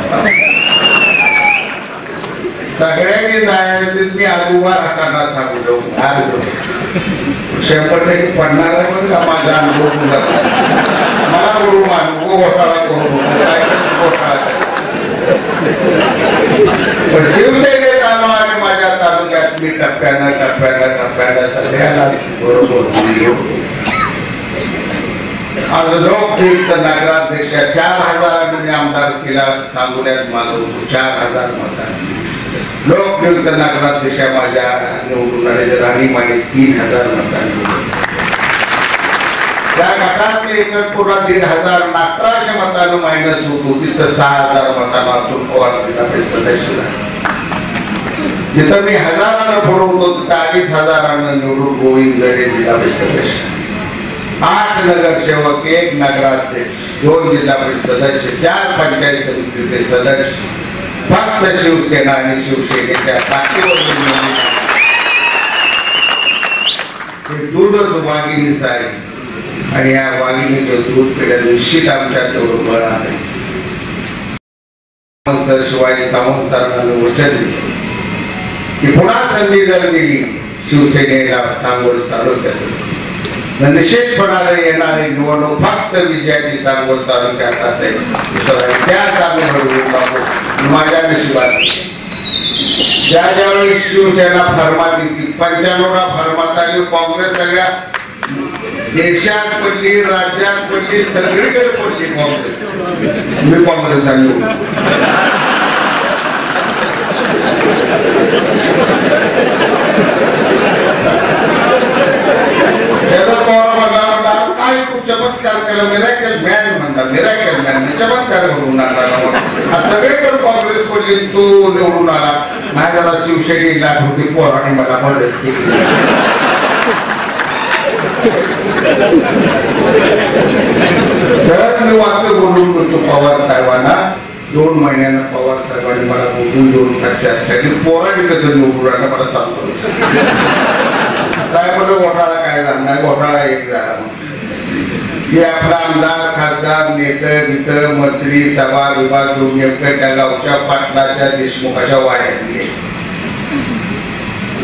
सगळ्यांनी जायचं मी आज राहताना सांगू शंभर टक्के पडणार आहे बरं का माझा अनुभव मला बोलू अनुभव घोटाळा करू घोटाळा करू. पण शिवसेनेत आलो आणि माझ्या तालुक्यात मी टप्प्यानं टप्प्यानं टप्प्यानं सगळ्याला बरोबर बोललो. आज लोकयुक्त नगराध्यक्ष चार हजारांनी मी आमदार केला. सांगोल्यात माझं चार हजार मतांनी. लोकयुक्त नगराध्यक्ष माझ्या निवडून आले राणीमाने तीन हजार मतांनी त्या गटात एकत्र दीड हजार अकराशे मतांना मायनस होतो तिथं सहा हजार मतांना अतुल पवार सदस्य जिथं मी हजारानं बुडवतो तिथं अडीच हजारानं निवडून गोविंद गडे जिल्हा परिषद सदस्य. आठ नगरसेवक एक नगराध्यक्ष दोन जिल्हा परिषद सदस्य चार पंचायत समितीचे सदस्य. फक्त शिवसेना आणि शिवसेनेच्या पाठीवर निवडून वाघिणीच आहे आणि या वाघिणीचं दूध पिढ्या निश्चित आमच्या तेवढं बळ आहे. सर शिवाय सावंत सरांना वचन दिलं. की पुन्हा संधी जर दिली शिवसेनेला सांगोल तालुक्यात. निषेध होणारे येणारे निवडणूक फक्त विजयाची सांगोल तालुक्यात असेल त्या त्याच माझ्या नशिबात ज्या ज्यावेळी शिवसेना फर्मा दिली पंच्याण्णवला फर्मात आली काँग्रेस सगळ्या देशात पडली राज्यात पडली सगळीकडे पडली काँग्रेस मी काँग्रेस निवडून त्याचा पवार म्हणला म्हणला काय खूप चमत्कार केला मॅन मॅन चमत्कार काँग्रेस पडली निवडून आला होती पोराने मला मदत केली सहज मी वाक्य बोलून करतो पवार साहेबांना दोन महिन्यानं पवार साहेबांनी मला बोलून दोन टक्क्यात पोराने कसं निवडून आणलं मला सांगतो. काय मला घोटाळा काय झाला नाही घोटाळा एक झाला की आपला आमदार खासदार नेते मित्र मंत्री सभा विभाग घेऊन नेमकं त्या गावच्या पाटलाच्या देशमुखाच्या वाड्यात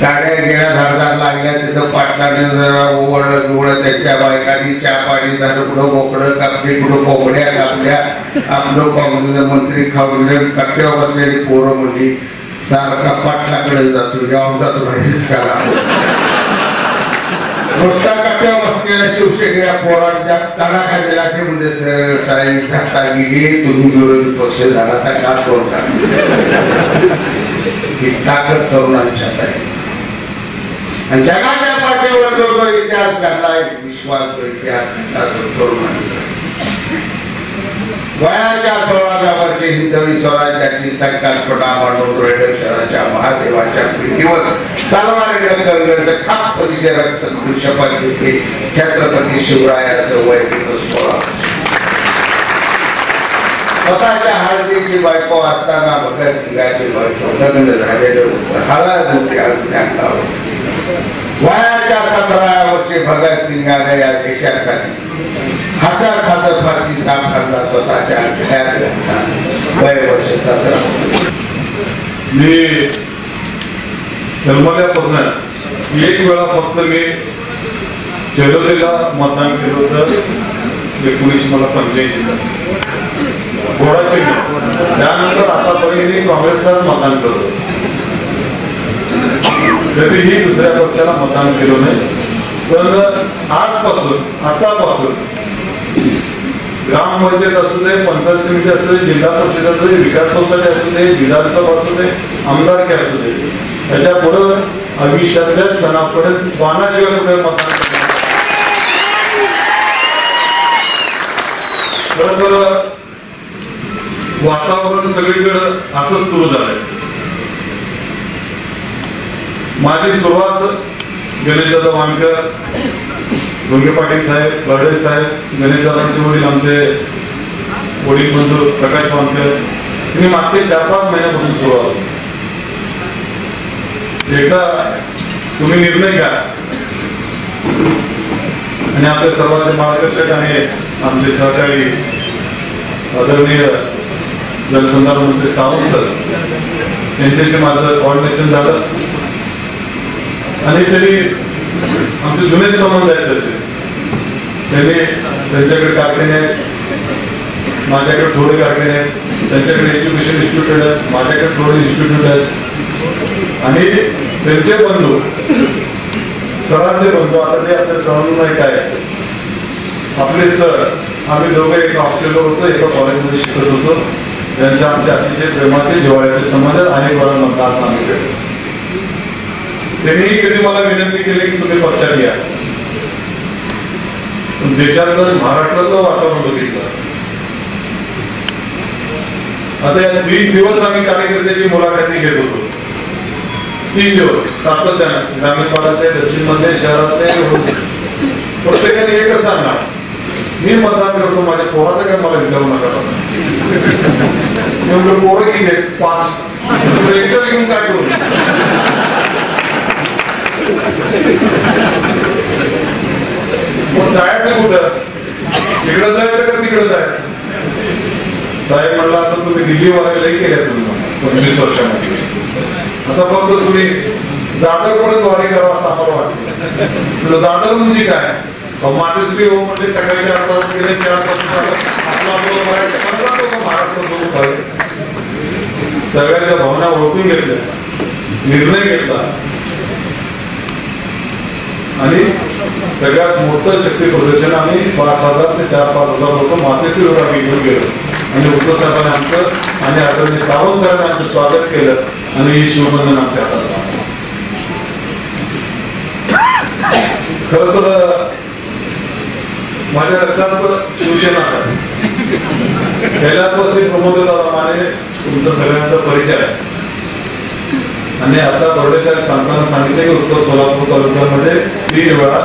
गाड्या गेल्या धारदार लागल्या तिथं पाटलाने जरा ओवळलं जोवळं त्यांच्या बायकांनी चहा पाणी झालं कुठं बोकडं कापले कुठं कोंबड्या कापल्या आपलं काँग्रेस मंत्री खाऊन कट्ट्यावर बसलेली पोरं म्हणजे सारखा पाटलाकडे जातो जेव्हा जातो राहायचीच करा नुसता कप्प्या बसलेल्या शिवसेनेच्या पोरांच्या तडाखा दिला ते म्हणजे साई सत्ता गेली तुम्ही विरोधी पक्ष झाला तर का सोडता ही ताकद तरुणांच्यात आहे आणि जगाच्या पाठीवर जो जो इतिहास घडलाय विश्वास इतिहास घडला तो तरुणांचा वयाच्या सोळाव्या वर्षी हिंदवी स्वराज्याची संकल्पना म्हणून रेडर शहराच्या महादेवाच्या पीठीवर तलवार करण्याचं खाप परिचय रक्त शपथ घेतली छत्रपती शिवरायाचं वय सोळा स्वतःच्या हळदीची बायको असताना भगतसिंगाची बायको लग्न झालेलं होतं. हळद होती अज्ञाता वयाच्या सतरा वर्षी भगतसिंगाने या देशासाठी हजार हजार काम फरला स्वतःच्या वय वर्ष सतरा. मी जन्मल्यापासून एक वेळा फक्त मी जलोलीला मतदान केलं होतं. एकोणीसशे मला पंच्याऐंशी घोडाचे त्यानंतर आतापर्यंत मी काँग्रेसला मतदान करतो कधीही दुसऱ्या पक्षाला मतदान केलं नाही. पण आजपासून आतापासून ग्रामपंचायत असू दे पंचायत समिती असू दे जिल्हा परिषद असू दे विकास संस्थाचे असू दे विधानसभा असू दे आमदारकी असू दे त्याच्या पुढं आयुष्यातल्या सणापर्यंत बाणाशिवाय कुठे मतदान खरं तर वातावरण सगळीकडं असंच सुरू झालंय. माझी सुरुवात गणेशदादा वानकर डोंगे पाटील साहेब लढे साहेब गणेशदादांचे वडील आमचे वडील बंधू प्रकाश वानकर. मी मागचे चार पाच महिन्यापासून सुरुवात एकदा तुम्ही निर्णय घ्या. आणि आपले सर्वांचे मार्गदर्शक आणि आमचे सहकारी आदरणीय जलसंधारण मंत्री सावंत सर त्यांच्याशी माझं कॉर्डिनेशन झालं. आणि त्यांनी आमचे जुने संबंध आहेत तसे. त्यांनी त्यांच्याकडे कारखाने आहेत माझ्याकडे थोडे कारखाने आहेत त्यांच्याकडे एज्युकेशन इन्स्टिट्यूट आहेत माझ्याकडे थोडे इन्स्टिट्यूट आहेत. आणि त्यांचे बंधू सरांचे बंधू आता ते आपल्या सरांना काय आपले सर आम्ही दोघे एका हॉस्टेलवर होतो एका कॉलेजमध्ये शिकत होतो. त्यांच्या आमच्या अतिशय प्रेमाचे जिवाळ्याचे संबंध अनेक वेळा मतदान आम्ही. त्यांनी कधी मला विनंती केली की तुम्ही पक्षात या पण देशातलं महाराष्ट्रातलं वातावरण बघितलं. आता या तीन दिवस आम्ही कार्यकर्त्याची मुलाखती घेत होतो. तीन दिवस सातत्यानं ग्रामीण भागातले दक्षिणमध्ये शहरातले प्रत्येकाने एकच सांगणार मी मतदान करतो माझ्या पोराचं काय मला विचारू नका? पोरं किती आहेत पाच. एकटं घेऊन काय करू? मग जायचं कुठं तिकडं जायचं का तिकडं जायचं साहेब म्हणला आता तुम्ही दिल्ली वाले केल्या तुम्ही पंचवीस वर्षामध्ये. आता फक्त तुम्ही दादर पण द्वारे करावं असं आम्हाला वाटतं. तुला दादर म्हणजे काय? मातेश्री हो म्हणजे सकाळी चार तास गेले चार तास महाराष्ट्र लोक पाहिजे सगळ्यांच्या भावना ओळखून घेतल्या. निर्णय घेतला. आणि सगळ्यात मोठं शक्ती प्रदर्शन आम्ही पाच हजार ते चार पाच हजार लोक मातेश्रीवर आम्ही घेऊन गेलो आणि उद्धव साहेबांनी आमचं आणि आदरणीय सावंतरांनी आमचं स्वागत केलं आणि ही शिवबंधन आमच्या हातात. खर तर माझ्या लक्षात शिवसेना आहे. गेल्याच वर्षी प्रमोद दादा माने तुमचा सगळ्यांचा परिचय आहे. आणि आता बर्डेच्या सांगताना सांगितले की उत्तर सोलापूर तालुक्यामध्ये तीन वेळा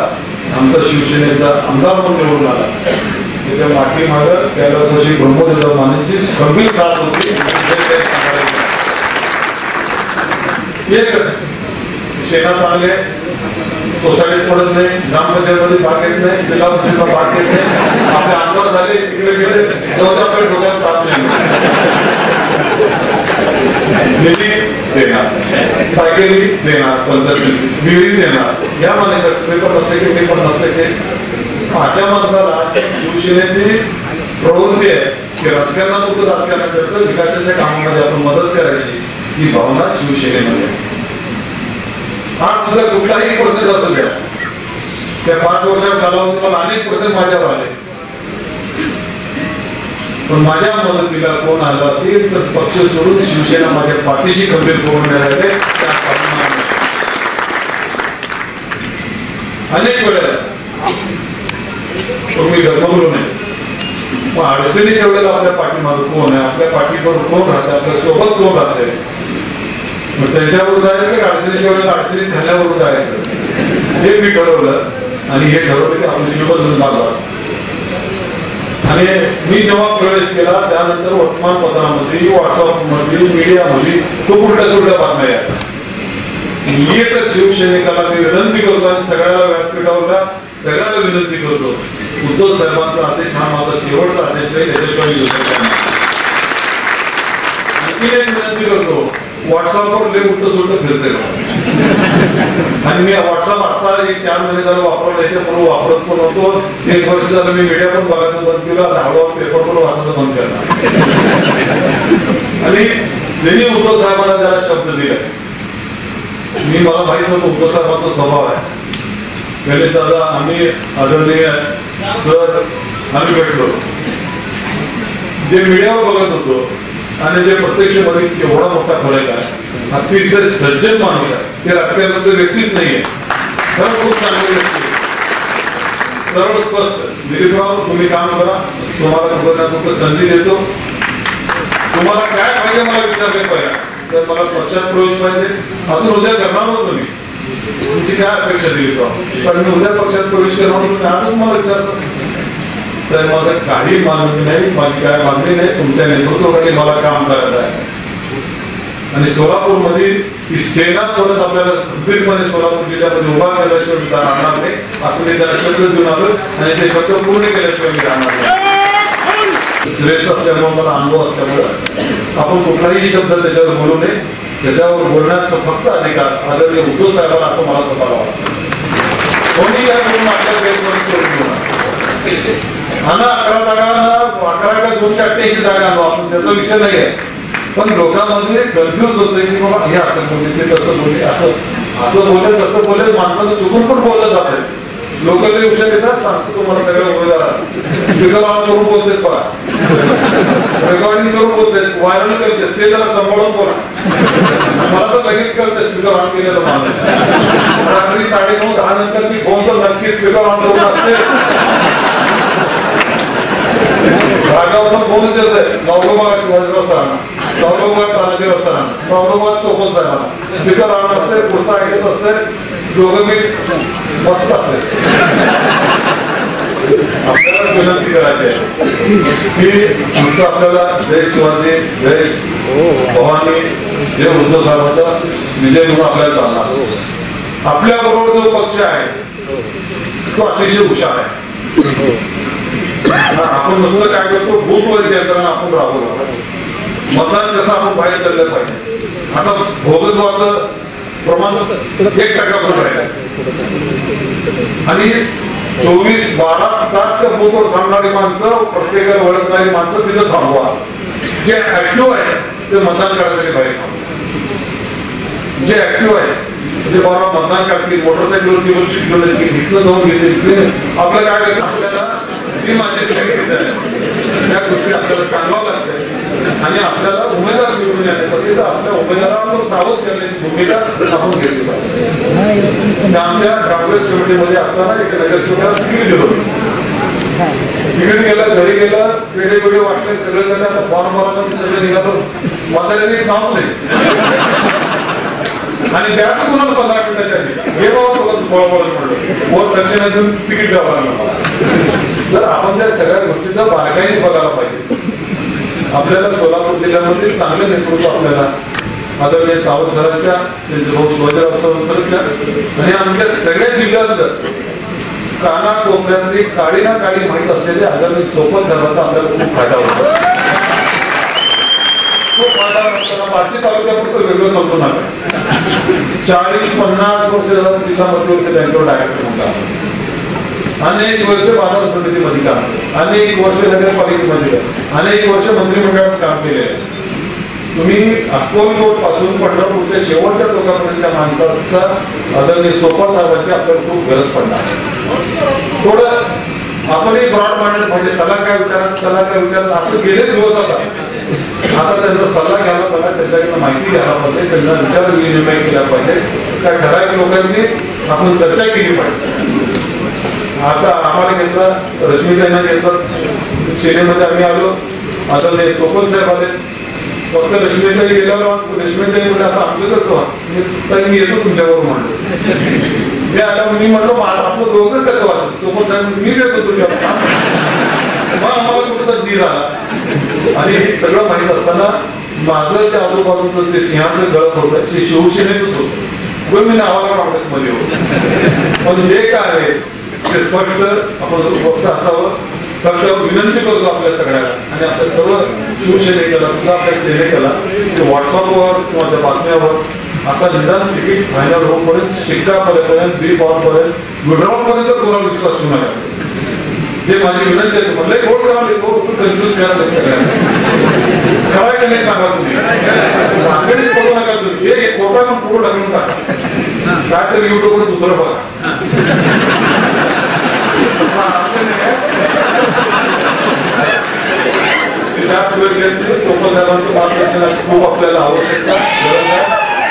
आमचा शिवसेनेचा आमदार म्हणून निवडून आला. त्याच्या पाठीमागं त्याला तशी ब्रह्मदेव मानेची सगळी साथ होती एक सेना चांगले सोसायटीत पडत नाही ग्रामपंचायतमध्ये भाग घेत नाही जिल्हा परिषदला भाग घेत नाही. आपले आमदार झाले तिकडे गेले चौदाकडे डोक्यात ताप नाही. निधी देणार. सायकली देणार पंचायत विहिरी देणार. या माने पण नसले की पेपर नसले की माझ्या माणसाला शिवसेनेची प्रवृत्ती आहे की राजकारणात राजकारण करतं विकासाच्या कामामध्ये आपण मदत करायची ही भावना शिवसेनेमध्ये हा तुझा कुठलाही प्रोसेस असू द्या. त्या पाच वर्षात कालावधी मला अनेक प्रोसेस माझ्यावर आले. पण माझ्या मदतीला कोण आला असेल तर पक्ष सोडून शिवसेना माझ्या पाठीशी खंबीर करून मिळाले अनेक वेळेला. तुम्ही गरमवलो नाही. पण अडचणीच्या वेळेला आपल्या पाठीमागे कोण आहे? आपल्या पाठीवर कोण राहते? आपल्यासोबत कोण राहते मग त्याच्यावर जायचं की अडचणीच्या वेळेला अडचणी झाल्यावर जायचं हे मी ठरवलं आणि हे ठरवलं की आपण शिवबद्दल लागला आणि मी जेव्हा प्रवेश केला त्यानंतर वर्तमानपत्रामध्ये व्हॉट्सअपमध्ये मीडियामध्ये खूप उलट्या सुलट्या बातम्या आहेत. एकच शिवसैनिकाला मी विनंती करतो आणि सगळ्याला व्यासपीठावर सगळ्याला विनंती करतो. उद्धव साहेबांचा आदेश हा माझा शेवटचा आदेश आहे त्याच्याशिवाय आणखी एक विनंती करतो व्हॉट्सअपवर लय उलट सुलट फिरते आणि मी व्हॉट्सअप आता एक चार महिने झालं वापरलं याच्या वापरत पण होतो. एक वर्ष झालं मी मीडिया पण बघायचं बंद केलं आणि हळूहळू पेपर पण वाचायचं बंद केलं. आणि त्यांनी उद्धव साहेबांना त्याला शब्द दिला. मी मला माहीत होतं उद्धव साहेबांचा स्वभाव आहे. पहिले दादा आम्ही आदरणीय सर आम्ही भेटलो. जे मीडियावर बघत होतो आणि जे प्रत्यक्षमध्ये एवढा मोठा फरक आहे. अतिशय सज्जन माणूस आहे. ते राजकारणाचं व्यक्तीच नाहीये. खरं खूप चांगली व्यक्ती आहे. सरळ स्पष्ट. दिलीपराव तुम्ही काम करा. तुम्हाला कुठं ना कुठं संधी देतो. तुम्हाला काय पाहिजे मला विचारले पाहिजे. तर मला पक्षात प्रवेश पाहिजे. अजून उद्या करणार तुम्ही. तुमची काय अपेक्षा दिली पण मी उद्या पक्षात प्रवेश करणार होतो आजच मला विचारतो तर माझं काही मागणी नाही माझी काय मागणी नाही तुमच्या नेतृत्वाखाली मला काम करायचं आहे. आणि सोलापूरमध्ये ही सेना परत आपल्याला खंबीरपणे सोलापूर जिल्ह्यामध्ये उभा केल्याशिवाय सुद्धा राहणार नाही. असं मी त्याला शब्द देऊन आलो आणि ते शब्द पूर्ण केल्याशिवाय मी राहणार नाही. श्रेष्ठ असल्यामुळे मला अनुभव असल्यामुळे आपण कुठलाही शब्द त्याच्यावर बोलू नये. त्याच्यावर बोलण्याचा फक्त अधिकार आदरणीय उद्धव साहेबांना असं मला स्वतःला वाटतं. कोणी काय करून आपल्या देशमध्ये अकरा जागा अकरा का दोनशे अठ्ठ्याऐंशी जागा आलो असून त्याचा विषय नाही आहे पण लोकांमध्ये कन्फ्युज होतंय की बाबा हे असं बोलले ते तसं बोलले असं असं बोलले तसं बोलले माणसाचं चुकून पण बोललं जात आहे लोक ते विषय येतात सांगतो तुम्हाला सगळ्या उमेदवार स्पीकर ऑन करून बोलतेत पहा. रेकॉर्डिंग करून बोलतेत व्हायरल करते ते जरा सांभाळून बोला. मला तर लगेच कळते स्पीकर ऑन केलेलं माणूस रात्री साडे नऊ दहा नंतर मी फोन तर नक्की स्पीकर ऑन करून असते भागावरून फोनच येत आहे नवरोबा शिवाजीराव सरांना नवरोबा तानाजीराव सरांना नवरोबा चोपन साहेबांना स्पीकर ऑन असते पुढचा ऐकत असते दोघं मी मस्त असते. आपल्याला विनंती करायची आहे. की आमचं आपल्याला जय शिवाजी जय भवानी जय उद्धव साहेबांचा विजय म्हणून आपल्याला चालणार. आपल्या बरोबर जो पक्ष आहे तो अतिशय हुशार आहे. आपण नुसतं काय करतो बूथवर यंत्रणा आपण राबवतो मतदान कसं आपण बाहेर करलं पाहिजे आता भोगसवाचं प्रमाण एक टक्का पण राहिलं आणि चोवीस बारा तास त्या बूथवर थांबणारी माणसं प्रत्येकाला ओळखणारी माणसं तिथं थांबवा जे ऍक्टिव्ह आहे ते मतदान करण्यासाठी बाहेर थांबवा जे ऍक्टिव्ह आहे ते बाबा मतदान करतील मोटरसायकल किंवा शिकवलं घेतलं जाऊन घेतले इथले आपलं काय आपल्याला ही माझी विनंती आहे. या गोष्टी आपल्याला सांगावं लागते आणि आपल्याला उमेदवार निवडून येण्यासाठी तर आपल्या उमेदवारावर सावध करण्याची भूमिका आपण घेतली पाहिजे आमच्या काँग्रेस कमिटीमध्ये असताना एक नगरसेवकाला तिकीट दिलं होतं. तिकीट गेलं घरी गेलं पेढे पेढे वाटले सगळे जण आता फॉर्म भरायला सगळे निघालो म्हाताऱ्यांनी नाव आणि त्यात कुणाला पंधरा मिनिटाच्या आधी हे बाबा तुला फळ म्हणलं वर दक्षिणातून तिकीट द्यावं लागलं मला तर आपण त्या सगळ्या गोष्टीचा बारकाईने बघायला पाहिजे. आपल्याला सोलापूर जिल्ह्यामध्ये चांगलं नेतृत्व आपल्याला आदरणीय सावंत सरांच्या त्यांचे आणि आमच्या सगळ्या जिल्ह्यात काना कोपऱ्यातली काळी ना काळी माहीत असलेले आदरणीय सोपत धरणाचा आपल्याला खूप फायदा होतो. खूप फायदा होतो पाचशे तालुक्यापुरतं वेगळं नव्हतं नका चाळीस पन्नास वर्ष झालं जिल्हामध्ये होते त्यांच्यावर डायरेक्ट होता अनेक वर्ष मानव समितीमध्ये काम अनेक वर्ष नगरपालिकेमध्ये अनेक वर्ष मंत्रिमंडळात काम केले तुम्ही अक्कलकोटपासून पंढरपूरच्या शेवटच्या टोकापर्यंत माणसाचा आदरणीय सोपा साहेबांची आपल्याला खूप गरज पडणार. थोडं आपणही ब्रॉड मांडलं पाहिजे. त्याला काय विचारात त्याला काय विचारात असं गेले दिवस आता. आता त्यांचा सल्ला घ्यायला पाहिजे. त्यांच्याकडनं माहिती घ्यायला पाहिजे. त्यांना विचार विनिमय केला पाहिजे. त्या ठराविक लोकांची आपण चर्चा केली पाहिजे. आता आम्हाला घेतलं रश्मीताईंना घेतलं. शेतीमध्ये आम्ही आलो. आता ते सोपन साहेब आले. फक्त रश्मीताई गेल्यावर रश्मीताई म्हणजे आता आमचं कसं तर मी येतो तुमच्यावर म्हणलो. मी आता मी म्हणतो आपलं दोघं कसं वाटत सोपन साहेब मी देतो तुमच्या मग आम्हाला कुठं धीर आला. आणि हे सगळं माहीत असताना माझं त्या आजूबाजूचं ते सिंहाचं गळत होतं ते शिवसेनेतच होतं. मी नावाला काँग्रेसमध्ये होतो? पण जे काय आहे ते स्पष्ट आपण फक्त असावं. फक्त विनंती करतो आपल्या सगळ्याला आणि असं सर्व शिवसेनेकला सुद्धा आपल्या सेनेकला ते व्हॉट्सअपवर किंवा त्या बातम्यावर. आता निदान तिकीट फायनल होऊपर्यंत शिक्कापर्यंत बी फॉर्मपर्यंत विड्रॉल कोणाला विश्वास ठेवू नका. ते माझी विनंती आहे तुम्हाला. लई करा मी लोक कन्फ्युज करा ते सगळ्यांना. खरं की नाही सांगा तुम्ही. सांगणीच करू नका तुम्ही. एक कोटा पण पूर्ण टाकून टाका. काय तरी युट्यूबवर दुसरं बघा. खूप आपल्याला आवश्यकता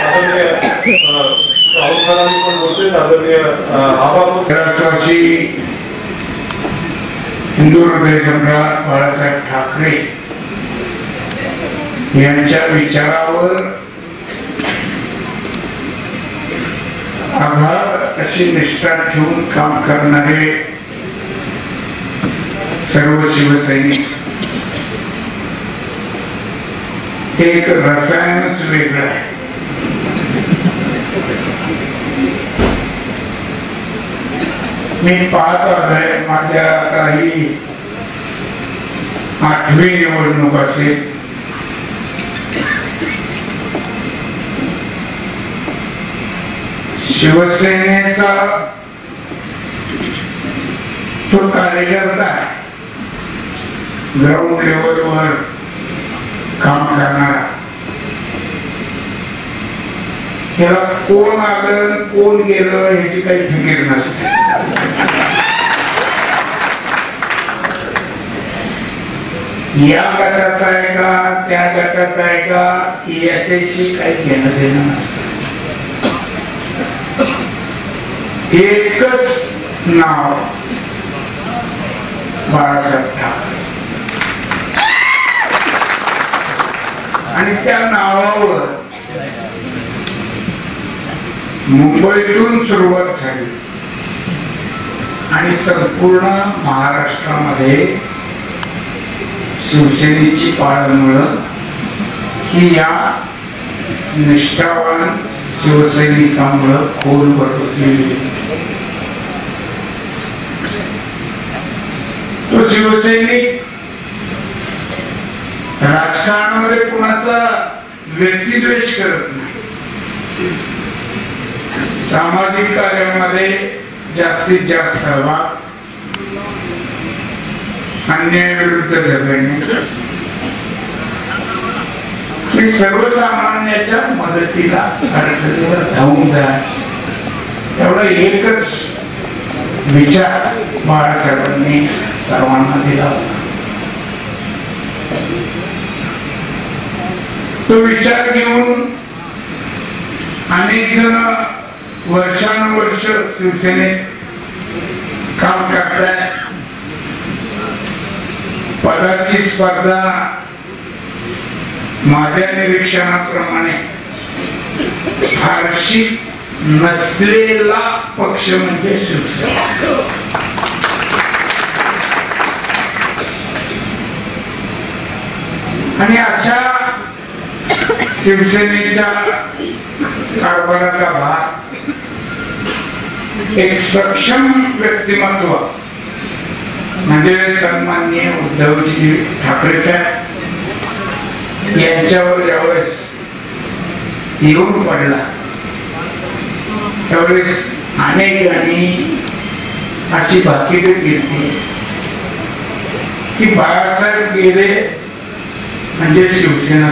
आदरणीय राहुल सरांनी पण बोलते आदरणीय आभार हिंदू हृदय सम्राट बाळासाहेब ठाकरे यांच्या विचारावर आघात अशी निष्ठा ठेवून काम करणारे सर्व शिवसैनिक हे एक रसायनच वेगळं आहे. मी पाहत आहे माझ्या काही आठवी निवडणूक असेल. शिवसेनेचा तो कार्यकर्ता आहे. ग्राउंड लेवलवर काम करणारा. त्याला कोण आलं कोण गेलं ह्याची काही फिकीर नसते. या गटाचा आहे का त्या गटाचा आहे का याच्याशी काही घेणं देणं नसत. एकच नाव बाळासाहेब ठाकरे. आणि त्या नावावर मुंबईतून सुरुवात झाली. आणि संपूर्ण महाराष्ट्रामध्ये शिवसेनेची पाळमुळं ही या निष्ठावान शिवसैनिकामुळं खोल बसलेली तो शिवसैनिक राजकारणामध्ये कुणाचा व्यक्तिद्वेष करत नाही. सामाजिक कार्यामध्ये जास्तीत जास्त सहभाग अन्यायाविरुद्ध झगडणे हे सर्वसामान्याच्या मदतीला अडचणीवर धावून जाय एवढा एकच विचार बाळासाहेबांनी सर्वांना दिला होता. तो विचार घेऊन अनेक जण वर्षानुवर्ष शिवसेनेत काम करताय. पदाची स्पर्धा माझ्या निरीक्षणाप्रमाणे फारशी नसलेला पक्ष म्हणजे शिवसेना. आणि अशा शिवसेनेच्या कारभाराचा भाग एक सक्षम व्यक्तिमत्व. म्हणजे सन्माननीय उद्धवजी ठाकरे साहेब यांच्यावर ज्यावेळेस येऊन पडला त्यावेळेस अनेकांनी अशी भाकीत घेतली. की बाळासाहेब गेले म्हणजे शिवसेना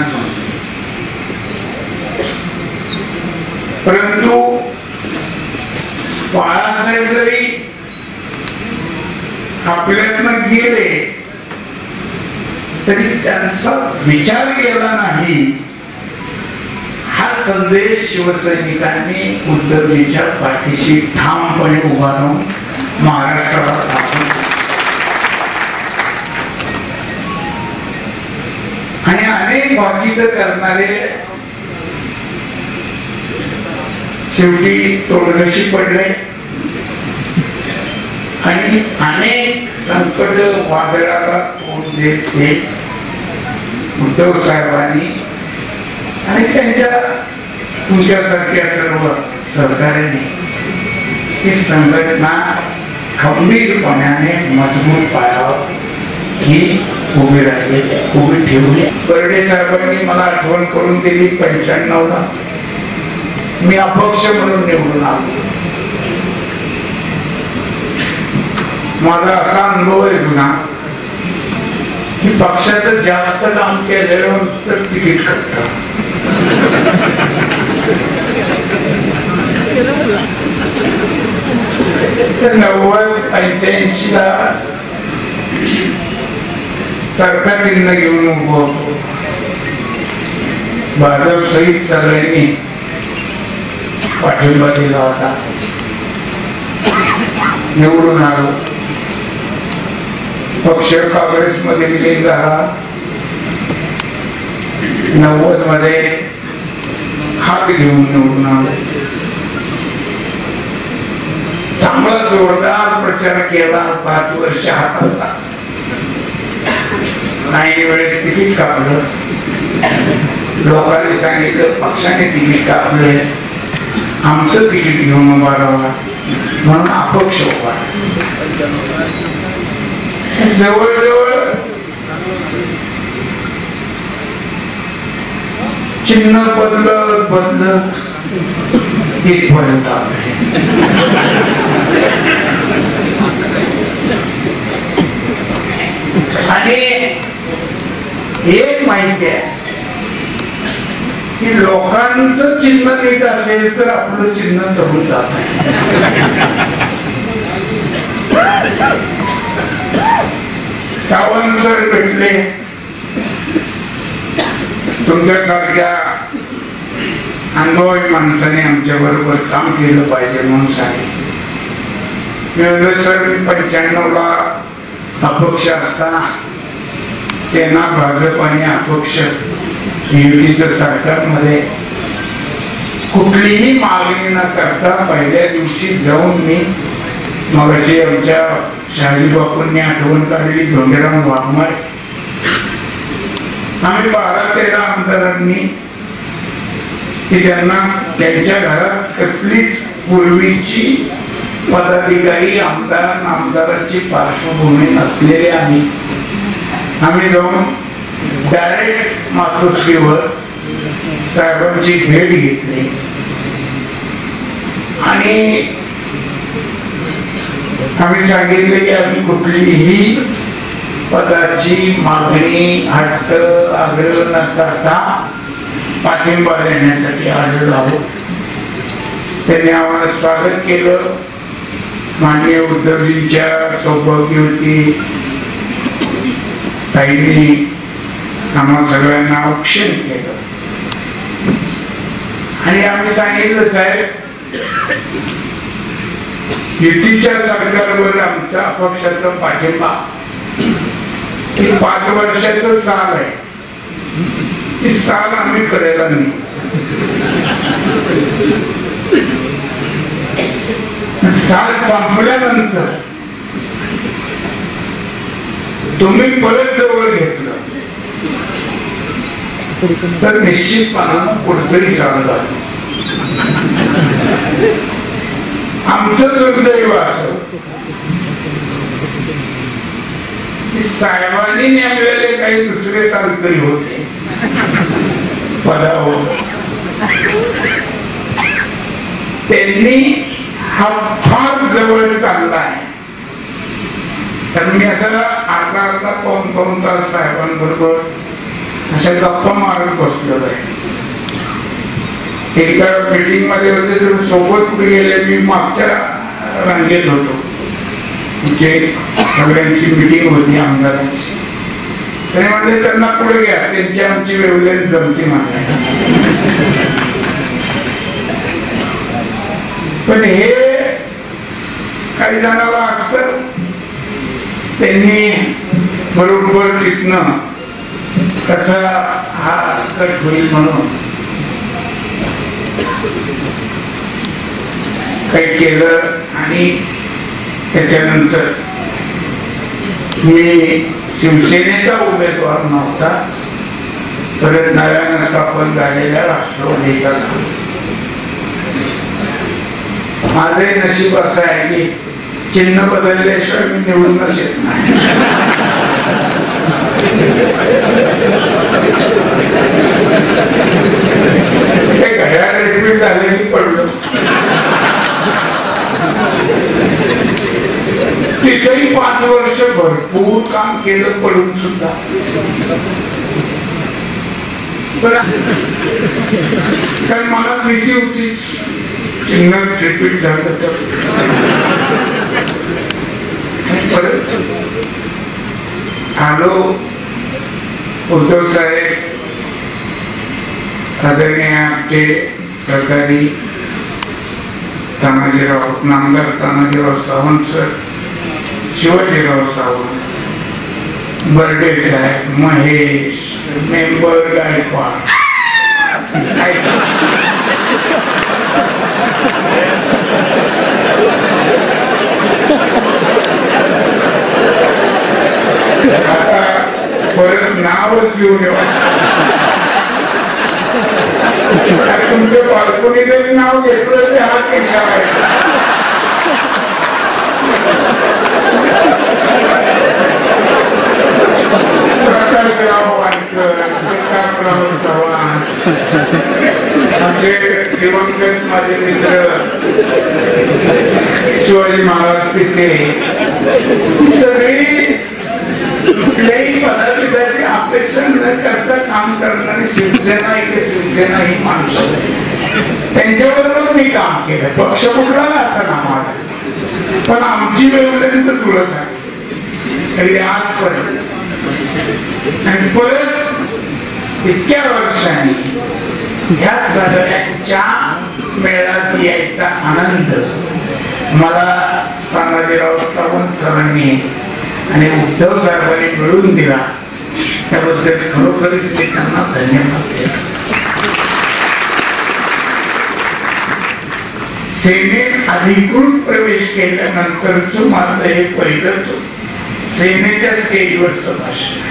परंतु बाळासाहेब जरी आपल्यातनं गेले तरी त्यांचा विचार केला नाही. हा संदेश शिवसैनिकांनी उद्धवजीच्या पाठीशी ठामपणे उभा राहून महाराष्ट्राला दाखवला. आणि अनेक भागीत करणारे शेवटी तोडगशी पडले आणि अनेक संकट वादळाला तोंड देत ते उद्धव साहेबांनी आणि त्यांच्या तुमच्यासारख्या सर्व सहकार्याने ही संघटना खंबीरपणाने मजबूत पायावर ही उभी राहिली उभी ठेवली बर्डे साहेबांनी मला आठवण करून दिली पंच्याण्णवला. मी अपक्ष म्हणून निवडून आलो. माझा असा अनुभव आहे जुना की पक्षाचं जास्त काम केलेलं तर तिकीट कटत. नव्वद पंच्याऐंशी ला चरखा चिन्ह घेऊन उभं भाजप सहित सगळ्यांनी पाठिंबा दिला होता. निवडून आलो. पक्ष काँग्रेसमध्ये विलीन झाला नव्वदमध्ये हात घेऊन निवडून आलो. चांगला जोरदार प्रचार केला. पाच वर्ष हात होता. नाही वेळेस तिकीट कापलं. लोकांनी सांगितलं पक्षाने तिकीट कापले आमचं तिकीट घेऊन उभा राहा म्हणून अपक्ष उभा. जवळजवळ चिन्ह बदलत बदलत इथपर्यंत आलोय. आणि एक माहिती आहे. की लोकांचं चिन्ह नीट असेल तर आपलं चिन्ह चढून जात सावंत सर भेटले. तुमच्यासारख्या अनुभवी माणसाने आमच्या बरोबर काम केलं पाहिजे म्हणून सांगितलं. सर मी पंच्याण्णवला अपक्ष असताना त्यांना भाजप आणि अपक्ष युतीचं सरकारमध्ये कुठलीही मागणी न करता पहिल्या दिवशी जाऊन मी मगाशी आमच्या शहाजी बापूंनी आठवण काढली धोंडेराम वाघमय आम्ही बारा तेरा आमदारांनी की त्यांना त्यांच्या घरात कसलीच पूर्वीची पदाधिकारी आमदार आमदारांची पार्श्वभूमी नसलेली आम्ही आम्ही जाऊन डायरेक्ट मातृश्रीवर साहेबांची भेट घेतली. आणि आम्ही सांगितले की आम्ही कुठलीही पदाची मागणी हट्ट आग्रह न करता पाठिंबा देण्यासाठी आढळलो आहोत. त्यांनी आम्हाला स्वागत केलं. माननीय उद्धवजींच्या सौभाग्यवती ताईंनी आम्हा सगळ्यांना औक्षण केलं. आणि आम्ही सांगितलं साहेब युतीच्या सरकारवर आमच्या पक्षाचा पाठिंबा पाच वर्षाच साल आहे. ती साल आम्ही करायला नाही. साल संपल्यानंतर तुम्ही परत जवळ घेतलं. तर निश्चितपणानं पुढचंही चालत आहे आमचं दुर्दैव असं. साहेबांनी नेमलेले काही दुसरे सालकरी होते. पदावर. त्यांनी हा फार जवळ चालला आहे. तर मी असं अर्धा अर्धा पाऊन पाऊन तास साहेबांबरोबर अशा गप्पा मारत बसलो एका मिटिंगमध्ये होते तर सोबत पुढे गेले मी मागच्या रांगेत होतो. जे सगळ्यांची मीटिंग होती आमदारांची. त्याने म्हणले त्यांना पुढे घ्या त्यांची आमची वेवलेन जमती म्हणा पण हे काही जणाला असत त्यांनी बरोबर तिथनं कसा हा कट होईल म्हणून. काही केलं आणि त्याच्यानंतर मी शिवसेनेचा उमेदवार नव्हता. परत नव्यानं स्थापन झालेल्या राष्ट्रवादीचा माझे नशीब असं आहे की चिन्ह बदलल्याशिवाय मी निवडूनच येत नाही. घड्याळ पडलो तिथेही पाच वर्ष भरपूर काम केलं पडून सुद्धा. पण कारण मला भीती होती. चिन्ह रिपीट झालं तर. परत आलो उद्धव साहेब आदरणीय आमचे सरकारी तानाजीराव नामदार तानाजीराव सावंत सर शिवाजीराव सावंत बर्डे साहेब महेश मेंबर गायकवाड. आता परत नावच लिहून तुमच्या बालकोनी जरी नाव घेतलं तरी हा किल्ला प्रकाशराव वाडकर प्रतापराव चव्हाण दिवंगत माझे मित्र शिवाजी महाराज पिसे सगळी कुठल्याही पदाधिकारी अपेक्षा न करता काम करणारी शिवसेना इथे शिवसेना ही माणसं त्यांच्याबरोबर मी काम केलं. पक्ष कुठला असं ना पण आमची वेळेपर्यंत जुळत आहे आज परत. आणि परत इतक्या वर्षांनी ह्या सगळ्यांच्या मेळात यायचा आनंद मला तानाजीराव सावंत सरांनी आणि उद्धव साहेबांनी मिळून दिला. त्याबद्दल खरोखरच मी त्यांना धन्यवाद सेनेत अधिकृत प्रवेश केल्यानंतरच माझं हे पहिलं सेनेच्या स्टेजवरच भाषण.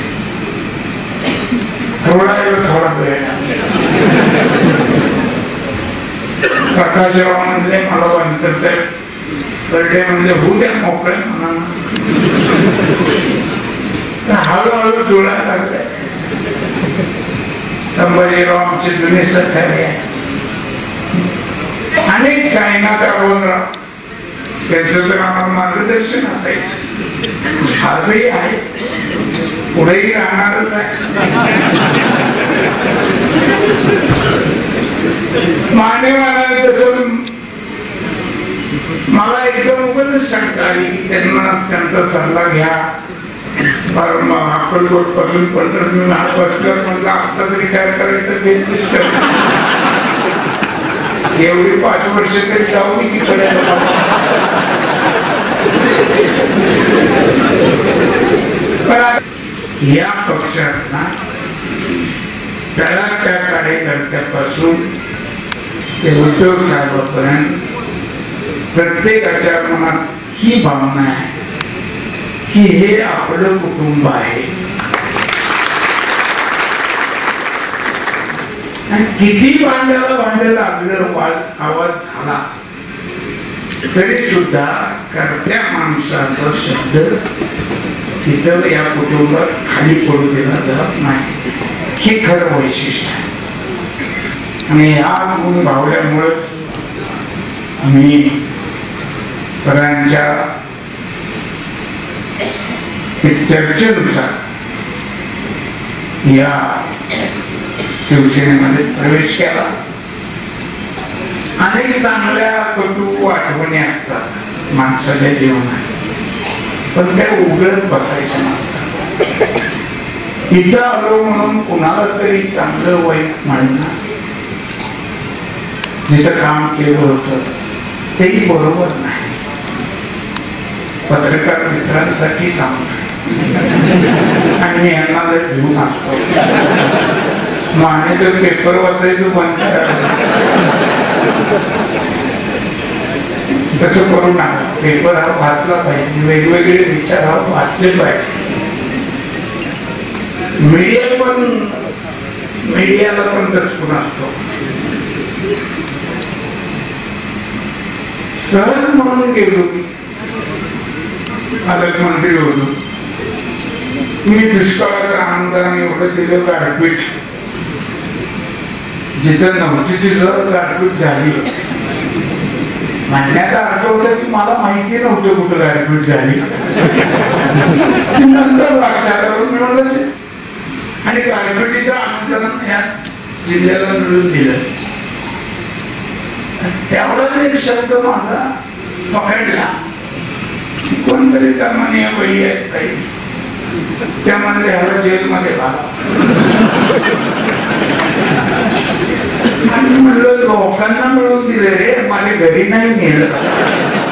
थोडा वेळ थोडा वेळ प्रकाशराव म्हणले मला वाटत बर्डे म्हणजे होऊ द्या मोकळे. म्हणा हळूहळू जुळा लागले. संभाजीराव आमचे जुने सहकारी आहे अनेक सायनाथ राव. त्यांचं तर आम्हाला मार्गदर्शन असायचं. आजही आहे. पुढेही राहणारच आहे. मान्यवानाने तसं मला एकदम उगाच शंका आली की त्यांना त्यांचा सल्ला घ्या. कारण मग अक्कलकोटपासून पंधरा मी हात बसल्यावर म्हटलं आता तरी काय करायचं ते एवढी पाच वर्ष तरी जाऊ मी तिकडे. या पक्षात ना त्याला त्या कार्यकर्त्यापासून ते उद्धव साहेबापर्यंत प्रत्येकाच्या मनात ही भावना आहे की हे आपलं कुटुंब आहे. आणि किती भांड्याला भांड्याला आपलं वाद आवाज झाला तरी सुद्धा करत्या माणसाचा शब्द तिथं या कुटुंबात खाली पडू दिला जात नाही. हे खरं वैशिष्ट्य आहे. आणि या गुण भावल्यामुळे आम्ही सरांच्या चर्चेनुसार या शिवसेनेमध्ये प्रवेश केला. अनेक चांगल्या कटू आठवणी असतात. माणसाच्या जीवनात. पण त्या उघडत बसायच्या नसतात. इथं आलो म्हणून कुणाला तरी चांगलं वाईट म्हणणार? जिथं काम केलं होतं तेही बरोबर नाही. पत्रकार मित्रांसाठी सांगतो. आणि मी यांना घेऊन असतो. माने तर पेपर वाचायचं बंद तसं करू नका. पेपर हा वाचला पाहिजे. वेगवेगळे विचार हा वाचले पाहिजे. मीडिया पण मीडियाला पण दर्शकून असतो. सहज म्हणून गेलो पालकमंत्री होतो मी दुष्काळाच्या आमदारांनी एवढं दिलं गारपीट. जिथं नव्हती तिथं गारपीट झाली. म्हणण्याचा अर्थ होता की मला माहिती नव्हतं कुठं गारपीट झाली. नंतर लक्षात आलं मी आणि गारपिटीचं आमंत्रण या जिल्ह्याला मिळून दिलं. त्यावेळेला एक शब्द माझा पकडला. कोणतरी कामाने या बाई आहेत काही. त्या म्हणले ह्याला जेलमध्ये मध्ये म्हणलं लोकांना मिळून दिले रे माझ्या घरी नाही नेलं.